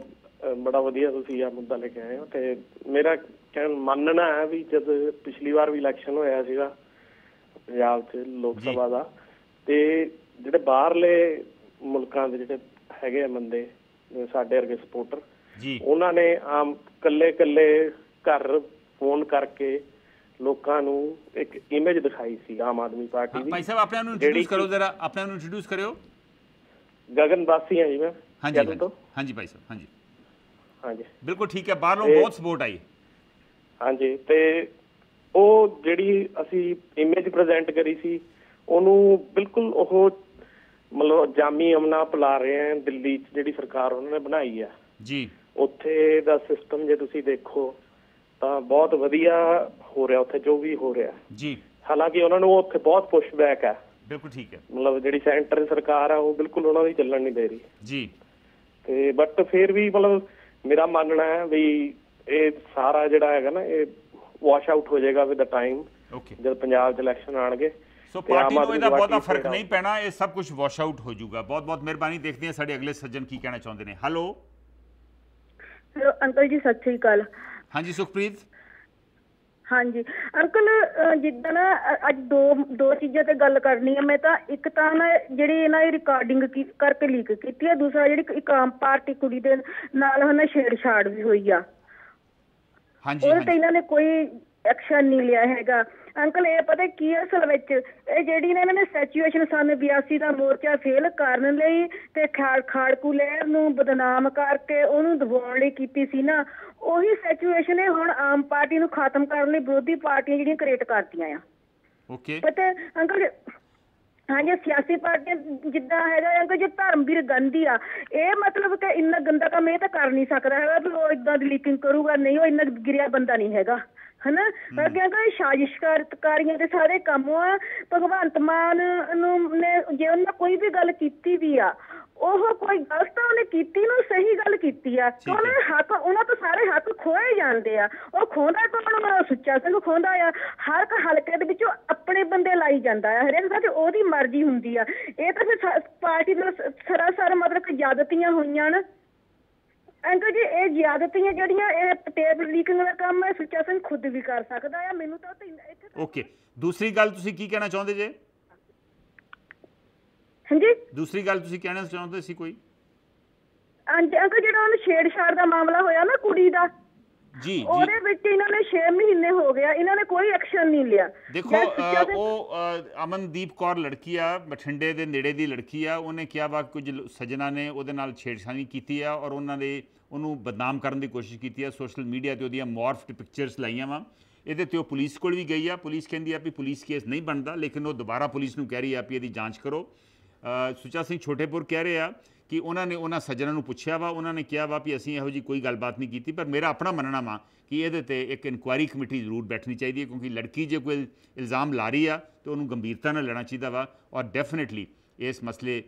ਬੜਾ ਵਧੀਆ ਤੁਸੀਂ ਆ ਮੁੱਦਾ ਲੈ ਕੇ ਆਏ ਹੋ ਤੇ ਮੇਰਾ ਕਹਿਣ ਮੰਨਣਾ ਹੈ ਵੀ ਜਦ ਪਿਛਲੀ ਵਾਰ ਵੀ ਇਲੈਕਸ਼ਨ ਹੋਇਆ ਸੀਗਾ ਪੰਜਾਬ 'ਚ ਲੋਕ। ਸਭਾ ਦਾ ਤੇ ਜਿਹੜੇ ਬਾਹਰਲੇ ਮੁਲਕਾਂ ਦੇ ਜਿਹੜੇ ਹੈਗੇ ਆ ਬੰਦੇ ਸਾਡੇ ਵਰਗੇ ਸਪੋਰਟਰ ਜੀ। ਉਹਨਾਂ ਨੇ ਆਮ ਕੱਲੇ ਕੱਲੇ ਘਰ ਫੋਨ ਕਰਕੇ ਲੋਕਾਂ ਨੂੰ ਇੱਕ ਇਮੇਜ ਦਿਖਾਈ ਸੀ ਆਮ ਆਦਮੀ ਪਾਰਟੀ ਦੀ। ਭਾਈ ਸਾਹਿਬ ਆਪਣੇ ਨੂੰ ਇੰਟਰੋਡਿਊਸ ਕਰੋ ਜ਼ਰਾ ਆਪਣੇ ਨੂੰ ਇੰਟਰੋਡਿਊਸ ਕਰਿਓ। ਗਗਨ ਬਾਸੀ ਹਾਂ ਜੀ ਮੈਂ ਹਾਂਜੀ ਹਾਂਜੀ। ਭਾਈ ਸਾਹਿਬ ਹਾਂਜੀ। ਹਾਂਜੀ। ਬਿਲਕੁਲ ਠੀਕ ਹੈ ਬਾਹਰੋਂ ਬਹੁਤ ਸਪੋਰਟ ਆਈ। ਹਾਂਜੀ ਤੇ ਉਹ ਜਿਹੜੀ ਅਸੀਂ ਇਮੇਜ ਪ੍ਰੈਜ਼ੈਂਟ ਕਰੀ ਸੀ ਉਹਨੂੰ ਬਿਲਕੁਲ ਉਹ ਮਤਲਬ ਜਾਮੀ ਅਮਨਾ ਪਲਾ ਰਹੇ ਆ ਦਿੱਲੀ 'ਚ ਜਿਹੜੀ ਸਰਕਾਰ ਉਹਨਾਂ ਨੇ ਬਣਾਈ ਆ। ਜੀ। ਉੱਥੇ ਦਾ ਸਿਸਟਮ ਜੇ ਤੁਸੀਂ ਦੇਖੋ ਤਾਂ ਬਹੁਤ ਵਧੀਆ ਹੋ ਰਿਹਾ ਉੱਥੇ ਜੋ ਵੀ ਹੋ ਰਿਹਾ। ਜੀ। ਹਾਲਾਂਕਿ ਉਹਨਾਂ ਨੂੰ ਉੱਥੇ ਬਹੁਤ ਪੁਸ਼ਬੈਕ ਹੈ ਬਿਲਕੁਲ ਠੀਕ ਹੈ। ਮਤਲਬ ਜਿਹੜੀ ਸੈਂਟਰ ਸਰਕਾਰ ਆ ਉਹ ਬਿਲਕੁਲ ਉਹਨਾਂ ਦੀ ਚੱਲਣ ਨਹੀਂ ਦੇ ਰਹੀ। ਜੀ। ਤੇ ਬਟ ਫਿਰ ਵੀ ਮਤਲਬ ਮੇਰਾ ਮੰਨਣਾ ਹੈ ਵੀ ਇਹ ਸਾਰਾ ਜਿਹੜਾ ਹੈਗਾ ਨਾ ਇਹ ਵਾਸ਼ ਆਊਟ ਹੋ ਜਾਏਗਾ ਵਿਦ ਦਾ ਟਾਈਮ ਓਕੇ ਜਦ ਪੰਜਾਬ 'ਚ ਇਲੈਕਸ਼ਨ ਆਣਗੇ ਸੋ ਪਾਰਟੀ ਨੂੰ ਇਹਦਾ ਬਹੁਤਾ ਫ਼ਰਕ ਫਿਰ ਨਹੀਂ ਪੈਣਾ ਇਹ ਸਭ ਕੁਝ ਵਾਸ਼ ਆਊਟ ਹੋ ਜਾਊਗਾ। ਬਹੁਤ ਬਹੁਤ ਮਿਹਰਬਾਨੀ ਦੇਖਦੇ ਹਾਂ ਸਾਡੇ ਅਗਲੇ ਸੱਜਣ ਕੀ ਕਹਿਣਾ ਚਾਹੁੰਦੇ ਨੇ। ਹੈਲੋ ਹੈਲੋ ਅੰਕਲ ਜੀ ਸਤਿ ਸ੍ਰੀ ਅਕਾਲ। ਹਾਂਜੀ ਸੁਖਪ੍ਰੀਤ? ਹਾਂਜੀ। ਅੰਕਲ ਅਹ ਜਿੱਦਾਂ ਨਾ ਅੱਜ ਦੋ ਦੋ ਚੀਜ਼ਾਂ ਤੇ ਗੱਲ ਕਰਨੀ ਹੈ ਮੈਂ ਤਾਂ ਇੱਕ ਤਾਂ ਨਾ ਜਿਹੜੀ ਇਹਨਾਂ ਦੀ ਰਿਕਾਰਡਿੰਗ ਕਰਕੇ ਲੀਕ ਕੀਤੀ ਹੈ ਦੂਸਰਾ ਜਿਹੜੀ ਇੱਕ ਆਮ ਪਾਰਟੀ ਕੁੜੀ ਦੇ ਨਾਲ ਹਨਾ ਛੇੜਛਾੜ ਵੀ ਹੋਈ ਆ। ਹਾਂਜੀ ਉਹਦੇ ਤੇ ਇਹਨਾਂ ਨੇ ਕੋਈ ਐਕਸ਼ਨ ਨਹੀਂ ਲਿਆ ਹੈਗਾ। ਅੰਕਲ ਇਹ ਪਤਾ ਕੀ ਹੈ ਅਸਲ ਵਿੱਚ? ਇਹ ਜਿਹੜੀ ਨਾ ਇਹਨਾਂ ਨੇ ਸਿਚੁਏਸ਼ਨ ਸਨ 82 ਦਾ ਮੋਰਚਾ ਫੇਲ ਕਰਨ ਲਈ ਤੇ ਖਾੜ ਖਾੜਕੂ ਲਹਿਰ ਨੂੰ ਬਦਨਾਮ ਕਰਕੇ ਉਹਨੂੰ ਦਬਾਉਣ ਲਈ ਕੀਤੀ ਸੀ ਨਾ ਉਹੀ ਸਿਚੁਏਸ਼ਨ ਇਹ ਹੁਣ ਆਮ ਪਾਰਟੀ ਨੂੰ ਖਤਮ ਕਰਨ ਲਈ ਵਿਰੋਧੀ ਪਾਰਟੀਆਂ ਜਿਹੜੀਆਂ ਕ੍ਰੀਏਟ ਕਰਦੀਆਂ ਆ। ਓਕੇ ਪਤਾ ਅੰਕਲ ਜੀ, ਹਾਂਜੀ ਸਿਆਸੀ ਪਾਰਟੀਆਂ ਜਿੱਦਾਂ ਹੈਗਾ ਅੰਕਲ ਜੋ ਧਰਮਵੀਰ ਗਾਂਧੀ ਆ ਇਹ ਮਤਲਬ ਕਿ ਇੰਨਾ ਗੰਦਾ ਕੰਮ ਇਹ ਤਾਂ ਕਰ ਨਹੀਂ ਸਕਦਾ ਹੈਗਾ ਵੀ ਉਹ ਇਦਾਂ ਦੀ ਲੀਕਿੰਗ ਕਰੂਗਾ ਨਹੀਂ ਉਹ ਇੰਨਾ ਗਿਰਿਆ ਬੰਦਾ ਨਹੀਂ ਹੈਗਾ। ਹਨਾ? ਅੱਗੇ ਅੰਕਲ ਸਾਜ਼ਿਸ਼ਕਾਰੀਆਂ ਦੇ ਸਾਰੇ ਕੰਮ ਆ ਭਗਵੰਤ ਮਾਨ ਨੂੰ ਨੇ ਜੇ ਉਹਨਾਂ ਕੋਈ ਵੀ ਗੱਲ ਕੀਤੀ ਵੀ ਆ ਉਹ ਕੋਈ ਗਲਤ ਤਾਂ ਉਹਨੇ ਕੀਤੀ ਨੂੰ ਸਹੀ ਗੱਲ ਕੀਤੀ ਆ। ਉਹਨੇ ਹੱਕ ਉਹਨਾਂ ਤੋਂ ਸਾਰੇ ਹੱਕ ਖੋਏ ਜਾਂਦੇ ਆ। ਉਹ ਖੋਂਦਾ ਕੌਣ? ਸੁੱਚਾ ਸਿੰਘ ਖੋਂਦਾ ਆ। ਹਰ ਇੱਕ ਹਲਕੇ ਦੇ ਵਿੱਚੋਂ ਆਪਣੇ ਬੰਦੇ ਲਾਈ ਜਾਂਦਾ ਆ। ਹਰੇਕ ਤੇ ਉਹਦੀ ਮਰਜ਼ੀ ਹੁੰਦੀ ਆ। ਇਹ ਤਾਂ ਫਿਰ ਪਾਰਟੀ ਸ- ਸਰਾਸਰ ਮਤਲਬ ਕਿ ਜ਼ਿਆਦਤੀਆਂ ਹੋਈਆਂ ਨੇ ਅੰਕਲ ਜੀ ਇਹ ਜ਼ਿਆਦਤੀਆਂ ਜਿਹੜੀਆਂ ਇਹ ਟੇਪ ਲੀਕਿੰਗ ਦਾ ਕੰਮ ਹੈ ਸੁੱਚਾ ਸਿੰਘ ਖੁਦ ਵੀ ਕਰ ਸਕਦਾ ਆ ਮੈਨੂੰ ਤਾਂ ਇੱਥੇ ਓਕੇ ਦੂਸਰੀ ਗੱਲ ਤੁਸੀਂ ਕੀ ਕਹਿਣਾ ਚਾਹੁੰਦੇ ਜੇ? ਹਾਂਜੀ? ਦੂਸਰੀ ਗੱਲ ਤੁਸੀਂ ਕਹਿਣਾ ਚਾਹੁੰਦੇ ਸੀ ਕੋਈ? ਅੰਜ- ਅੰਕਲ ਜਿਹੜਾ ਉਹਨੂੰ ਛੇੜਛਾੜ ਦਾ ਮਾਮਲਾ ਹੋਇਆ ਨਾ ਕੁੜੀ ਦਾ ਜੀ ਜੀ। ਉਹਦੇ ਵਿੱਚ ਇਹਨਾਂ ਨੇ 6 ਮਹੀਨੇ ਹੋ ਗਿਆ ਇਹਨਾਂ ਨੇ ਕੋਈ ਐਕਸ਼ਨ ਨਹੀਂ ਲਿਆ। ਦੇਖੋ ਉਹ ਅਮਨਦੀਪ ਕੌਰ ਲੜਕੀ ਆ ਬਠਿੰਡੇ ਦੇ ਨੇੜੇ ਦੀ ਲੜਕੀ ਆ ਉਹਨੇ ਕਿਹਾ ਵਾ ਕੁਝ ਸੱਜਣਾ ਨੇ ਉਹਦੇ ਨਾਲ ਛੇੜਛਾਣੀ ਕੀਤੀ ਆ ਔਰ ਉਹਨਾਂ ਦੇ ਉਹਨੂੰ ਬਦਨਾਮ ਕਰਨ ਦੀ ਕੋਸ਼ਿਸ਼ ਕੀਤੀ ਆ ਸੋਸ਼ਲ ਮੀਡੀਆ ਤੇ ਉਹਦੀਆਂ ਮੌਰਫਡ ਪਿਕਚਰਸ ਲਾਈਆਂ ਵਾ। ਇਹਦੇ ਤੇ ਉਹ ਪੁਲਿਸ ਕੋਲ ਵੀ ਗਈ ਆ ਪੁਲਿਸ ਕਹਿੰਦੀ ਆ ਵੀ ਪੁਲਿਸ ਕੇਸ ਨਹੀਂ ਬਣਦਾ ਲੇਕਿਨ ਉਹ ਦੁਬਾਰਾ ਪੁਲਿਸ ਨੂੰ ਕਹਿ ਰਹੀ ਆ ਵੀ ਇਹਦੀ ਜਾਂਚ ਕਰੋ। ਸੁੱਚਾ ਸਿੰਘ ਛੋਟੇਪੁਰ ਕਹਿ ਰਹੇ ਆ ਕਿ ਉਹਨਾਂ ਨੇ ਉਹਨਾਂ ਸੱਜਣਾਂ ਨੂੰ ਪੁੱਛਿਆ ਵਾ, ਉਹਨਾਂ ਨੇ ਕਿਹਾ ਵਾ ਵੀ ਅਸੀਂ ਇਹੋ ਜੀ ਕੋਈ ਗੱਲਬਾਤ ਨਹੀਂ ਕੀਤੀ, ਪਰ ਮੇਰਾ ਆਪਣਾ ਮੰਨਣਾ ਵਾ ਕਿ ਇਹਦੇ ਤੇ ਇੱਕ ਇਨਕੁਆਇਰੀ ਕਮੇਟੀ ਜ਼ਰੂਰ ਬੈਠਣੀ ਚਾਹੀਦੀ ਹੈ, ਕਿਉਂਕਿ ਲੜਕੀ ਜੇ ਕੋਈ ਇਲਜ਼ਾਮ ਲਾ ਰਹੀ ਆ, ਤੇ ਉਹਨੂੰ ਗੰਭੀਰਤਾ ਨਾਲ ਲੈਣਾ ਚਾਹੀਦਾ ਵਾ ਔਰ ਡੈਫੀਨਿਟਲੀ ਇਸ ਮਸਲੇ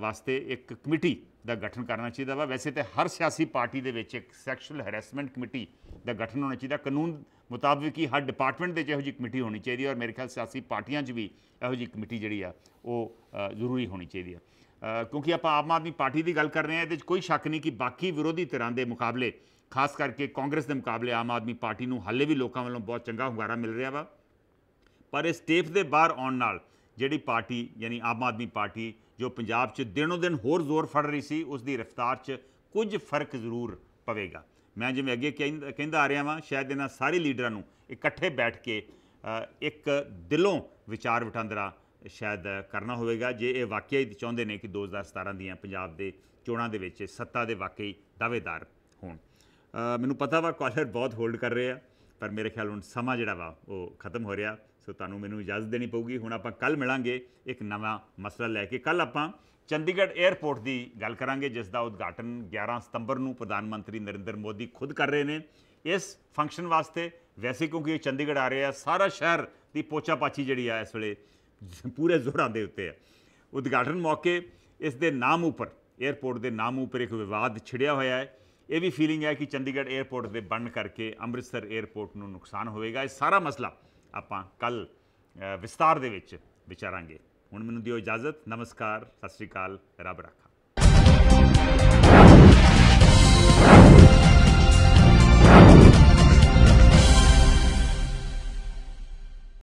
ਵਾਸਤੇ ਇੱਕ ਕਮੇਟੀ ਦਾ ਗਠਨ ਕਰਨਾ ਚਾਹੀਦਾ ਵਾ। ਵੈਸੇ ਤੇ ਹਰ ਸਿਆਸੀ ਪਾਰਟੀ ਦੇ ਵਿੱਚ ਇੱਕ ਸੈਕਸ਼ੂਅਲ ਹੈਰੈਸਮੈਂਟ ਕਮੇਟੀ ਦਾ ਗਠਨ ਹੋਣਾ ਚਾਹੀਦਾ। ਕਾਨੂੰਨ ਮੁਤਾਬਿਕ ਹੀ ਹਰ ਡਿਪਾਰਟਮੈਂਟ ਦੇ 'ਚ ਇਹੋ ਜਿਹੀ ਕਮੇਟੀ ਹੋਣੀ ਚਾਹੀਦੀ ਔਰ ਮੇਰੇ ਖਿਆਲ ਸਿਆਸੀ ਪਾਰਟੀਆਂ 'ਚ ਵੀ ਇਹੋ ਜਿਹੀ ਕਮੇਟੀ ਜਿਹੜੀ ਆ, ਉਹ ਜ਼ਰੂਰੀ ਹੋਣੀ ਚਾਹੀਦੀ ਆ ਕਿਉਂਕਿ ਆਪਾਂ ਆਮ ਆਦਮੀ ਪਾਰਟੀ ਦੀ ਗੱਲ ਕਰ ਰਹੇ ਹਾਂ, ਇਹਦੇ 'ਚ ਕੋਈ ਸ਼ੱਕ ਨਹੀਂ ਕਿ ਬਾਕੀ ਵਿਰੋਧੀ ਧਿਰਾਂ ਦੇ ਮੁਕਾਬਲੇ, ਖਾਸ ਕਰਕੇ ਕਾਂਗਰਸ ਦੇ ਮੁਕਾਬਲੇ ਆਮ ਆਦਮੀ ਪਾਰਟੀ ਨੂੰ ਹਾਲੇ ਵੀ ਲੋਕਾਂ ਵੱਲੋਂ ਬਹੁਤ ਚੰਗਾ ਹੁੰਗਾਰਾ ਮਿਲ ਰਿਹਾ ਵਾ। ਪਰ ਇਸ ਟੇਪ ਦੇ ਬਾਹਰ ਆਉਣ ਨਾਲ ਜਿਹੜੀ ਪਾਰਟੀ, ਯਾਨੀ ਆਮ ਆਦਮੀ ਪਾਰਟੀ, ਜੋ ਪੰਜਾਬ 'ਚ ਦਿਨੋ ਦਿਨ ਹੋਰ ਜ਼ੋਰ ਫੜ ਰਹੀ ਸੀ ਉਸ ਦੀ ਰਫ਼ਤਾਰ 'ਚ ਕੁਝ ਫ਼ਰਕ ਜ਼ਰੂਰ ਪਵੇਗਾ। ਮੈਂ ਜਿਵੇਂ ਅੱਗੇ ਕਹਿੰਦਾ ਕਹਿੰਦਾ ਆ ਰਿਹਾ ਵਾਂ, ਸ਼ਾਇਦ ਇਹਨਾਂ ਸਾਰੇ ਲੀਡਰਾਂ ਨੂੰ ਇਕੱਠੇ ਬੈਠ ਕੇ ਇੱਕ ਦਿਲੋਂ ਵਿਚਾਰ ਵਟਾਂਦਰਾ ਸ਼ਾਇਦ ਕਰਨਾ ਹੋਵੇਗਾ, ਜੇ ਇਹ ਵਾਕਿਆ ਹੀ ਚਾਹੁੰਦੇ ਨੇ ਕਿ 2017 ਦੀਆਂ ਪੰਜਾਬ ਦੇ ਚੋਣਾਂ ਦੇ ਵਿੱਚ ਸੱਤਾ ਦੇ ਵਾਕਈ ਦਾਅਵੇਦਾਰ ਹੋਣ। ਮੈਨੂੰ ਪਤਾ ਵਾ ਕਾਲਰ ਬਹੁਤ ਹੋਲਡ ਕਰ ਰਹੇ ਆ, ਪਰ ਮੇਰੇ ਖਿਆਲ ਹੁਣ ਸਮਾਂ ਜਿਹੜਾ ਵਾ ਉਹ ਖਤਮ ਹੋ ਰਿਹਾ, ਸੋ ਤੁਹਾਨੂੰ ਮੈਨੂੰ ਇਜਾਜ਼ਤ ਦੇਣੀ ਪਊਗੀ। ਹੁਣ ਆਪਾਂ ਕੱਲ ਮਿਲਾਂਗੇ ਇੱਕ ਨਵਾਂ ਮਸਲਾ ਲੈ ਕੇ। ਕੱਲ ਆਪਾਂ ਚੰਡੀਗੜ੍ਹ 에ਅਰਪੋਰਟ ਦੀ ਗੱਲ ਕਰਾਂਗੇ, ਜਿਸ ਦਾ ਉਦਘਾਟਨ 11 ਸਤੰਬਰ ਨੂੰ ਪ੍ਰਧਾਨ ਮੰਤਰੀ ਨਰਿੰਦਰ ਮੋਦੀ ਖੁਦ ਕਰ ਰਹੇ ਨੇ। ਇਸ ਫੰਕਸ਼ਨ ਵਾਸਤੇ ਵੈਸੇ ਕਿਉਂਕਿ ਇਹ ਚੰਡੀਗੜ੍ਹ ਆ ਰਹੇ ਆ ਸਾਰਾ ਸ਼ਹਿਰ ਦੀ ਪੋਚਾਪਾਚੀ ਜਿਹੜੀ ਆ ਇਸ ਵੇਲੇ ਪੂਰੇ ਜ਼ੋਰਾਂ ਦੇ ਉੱਤੇ ਹੈ। ਉਦਘਾਟਨ ਮੌਕੇ ਇਸ ਦੇ ਨਾਮ ਉੱਪਰ 에어ਪੋਰਟ ਦੇ ਨਾਮ ਉੱਪਰ ਇੱਕ ਵਿਵਾਦ ਛਿੜਿਆ ਹੋਇਆ ਹੈ। ਇਹ ਵੀ ਫੀਲਿੰਗ ਹੈ ਕਿ ਚੰਡੀਗੜ੍ਹ 에어ਪੋਰਟ ਦੇ ਬੰਦ ਕਰਕੇ ਅੰਮ੍ਰਿਤਸਰ 에어ਪੋਰਟ ਨੂੰ ਨੁਕਸਾਨ ਹੋਵੇਗਾ। ਇਹ ਸਾਰਾ ਮਸਲਾ ਆਪਾਂ ਕੱਲ ਵਿਸਤਾਰ ਦੇ ਵਿੱਚ ਵਿਚਾਰਾਂਗੇ। ਹੁਣ ਮੈਨੂੰ ਦਿਓ ਇਜਾਜ਼ਤ। ਨਮਸਕਾਰ। ਸਤਿ ਸ਼੍ਰੀ ਅਕਾਲ। ਰੱਬ ਰੱਖਾ।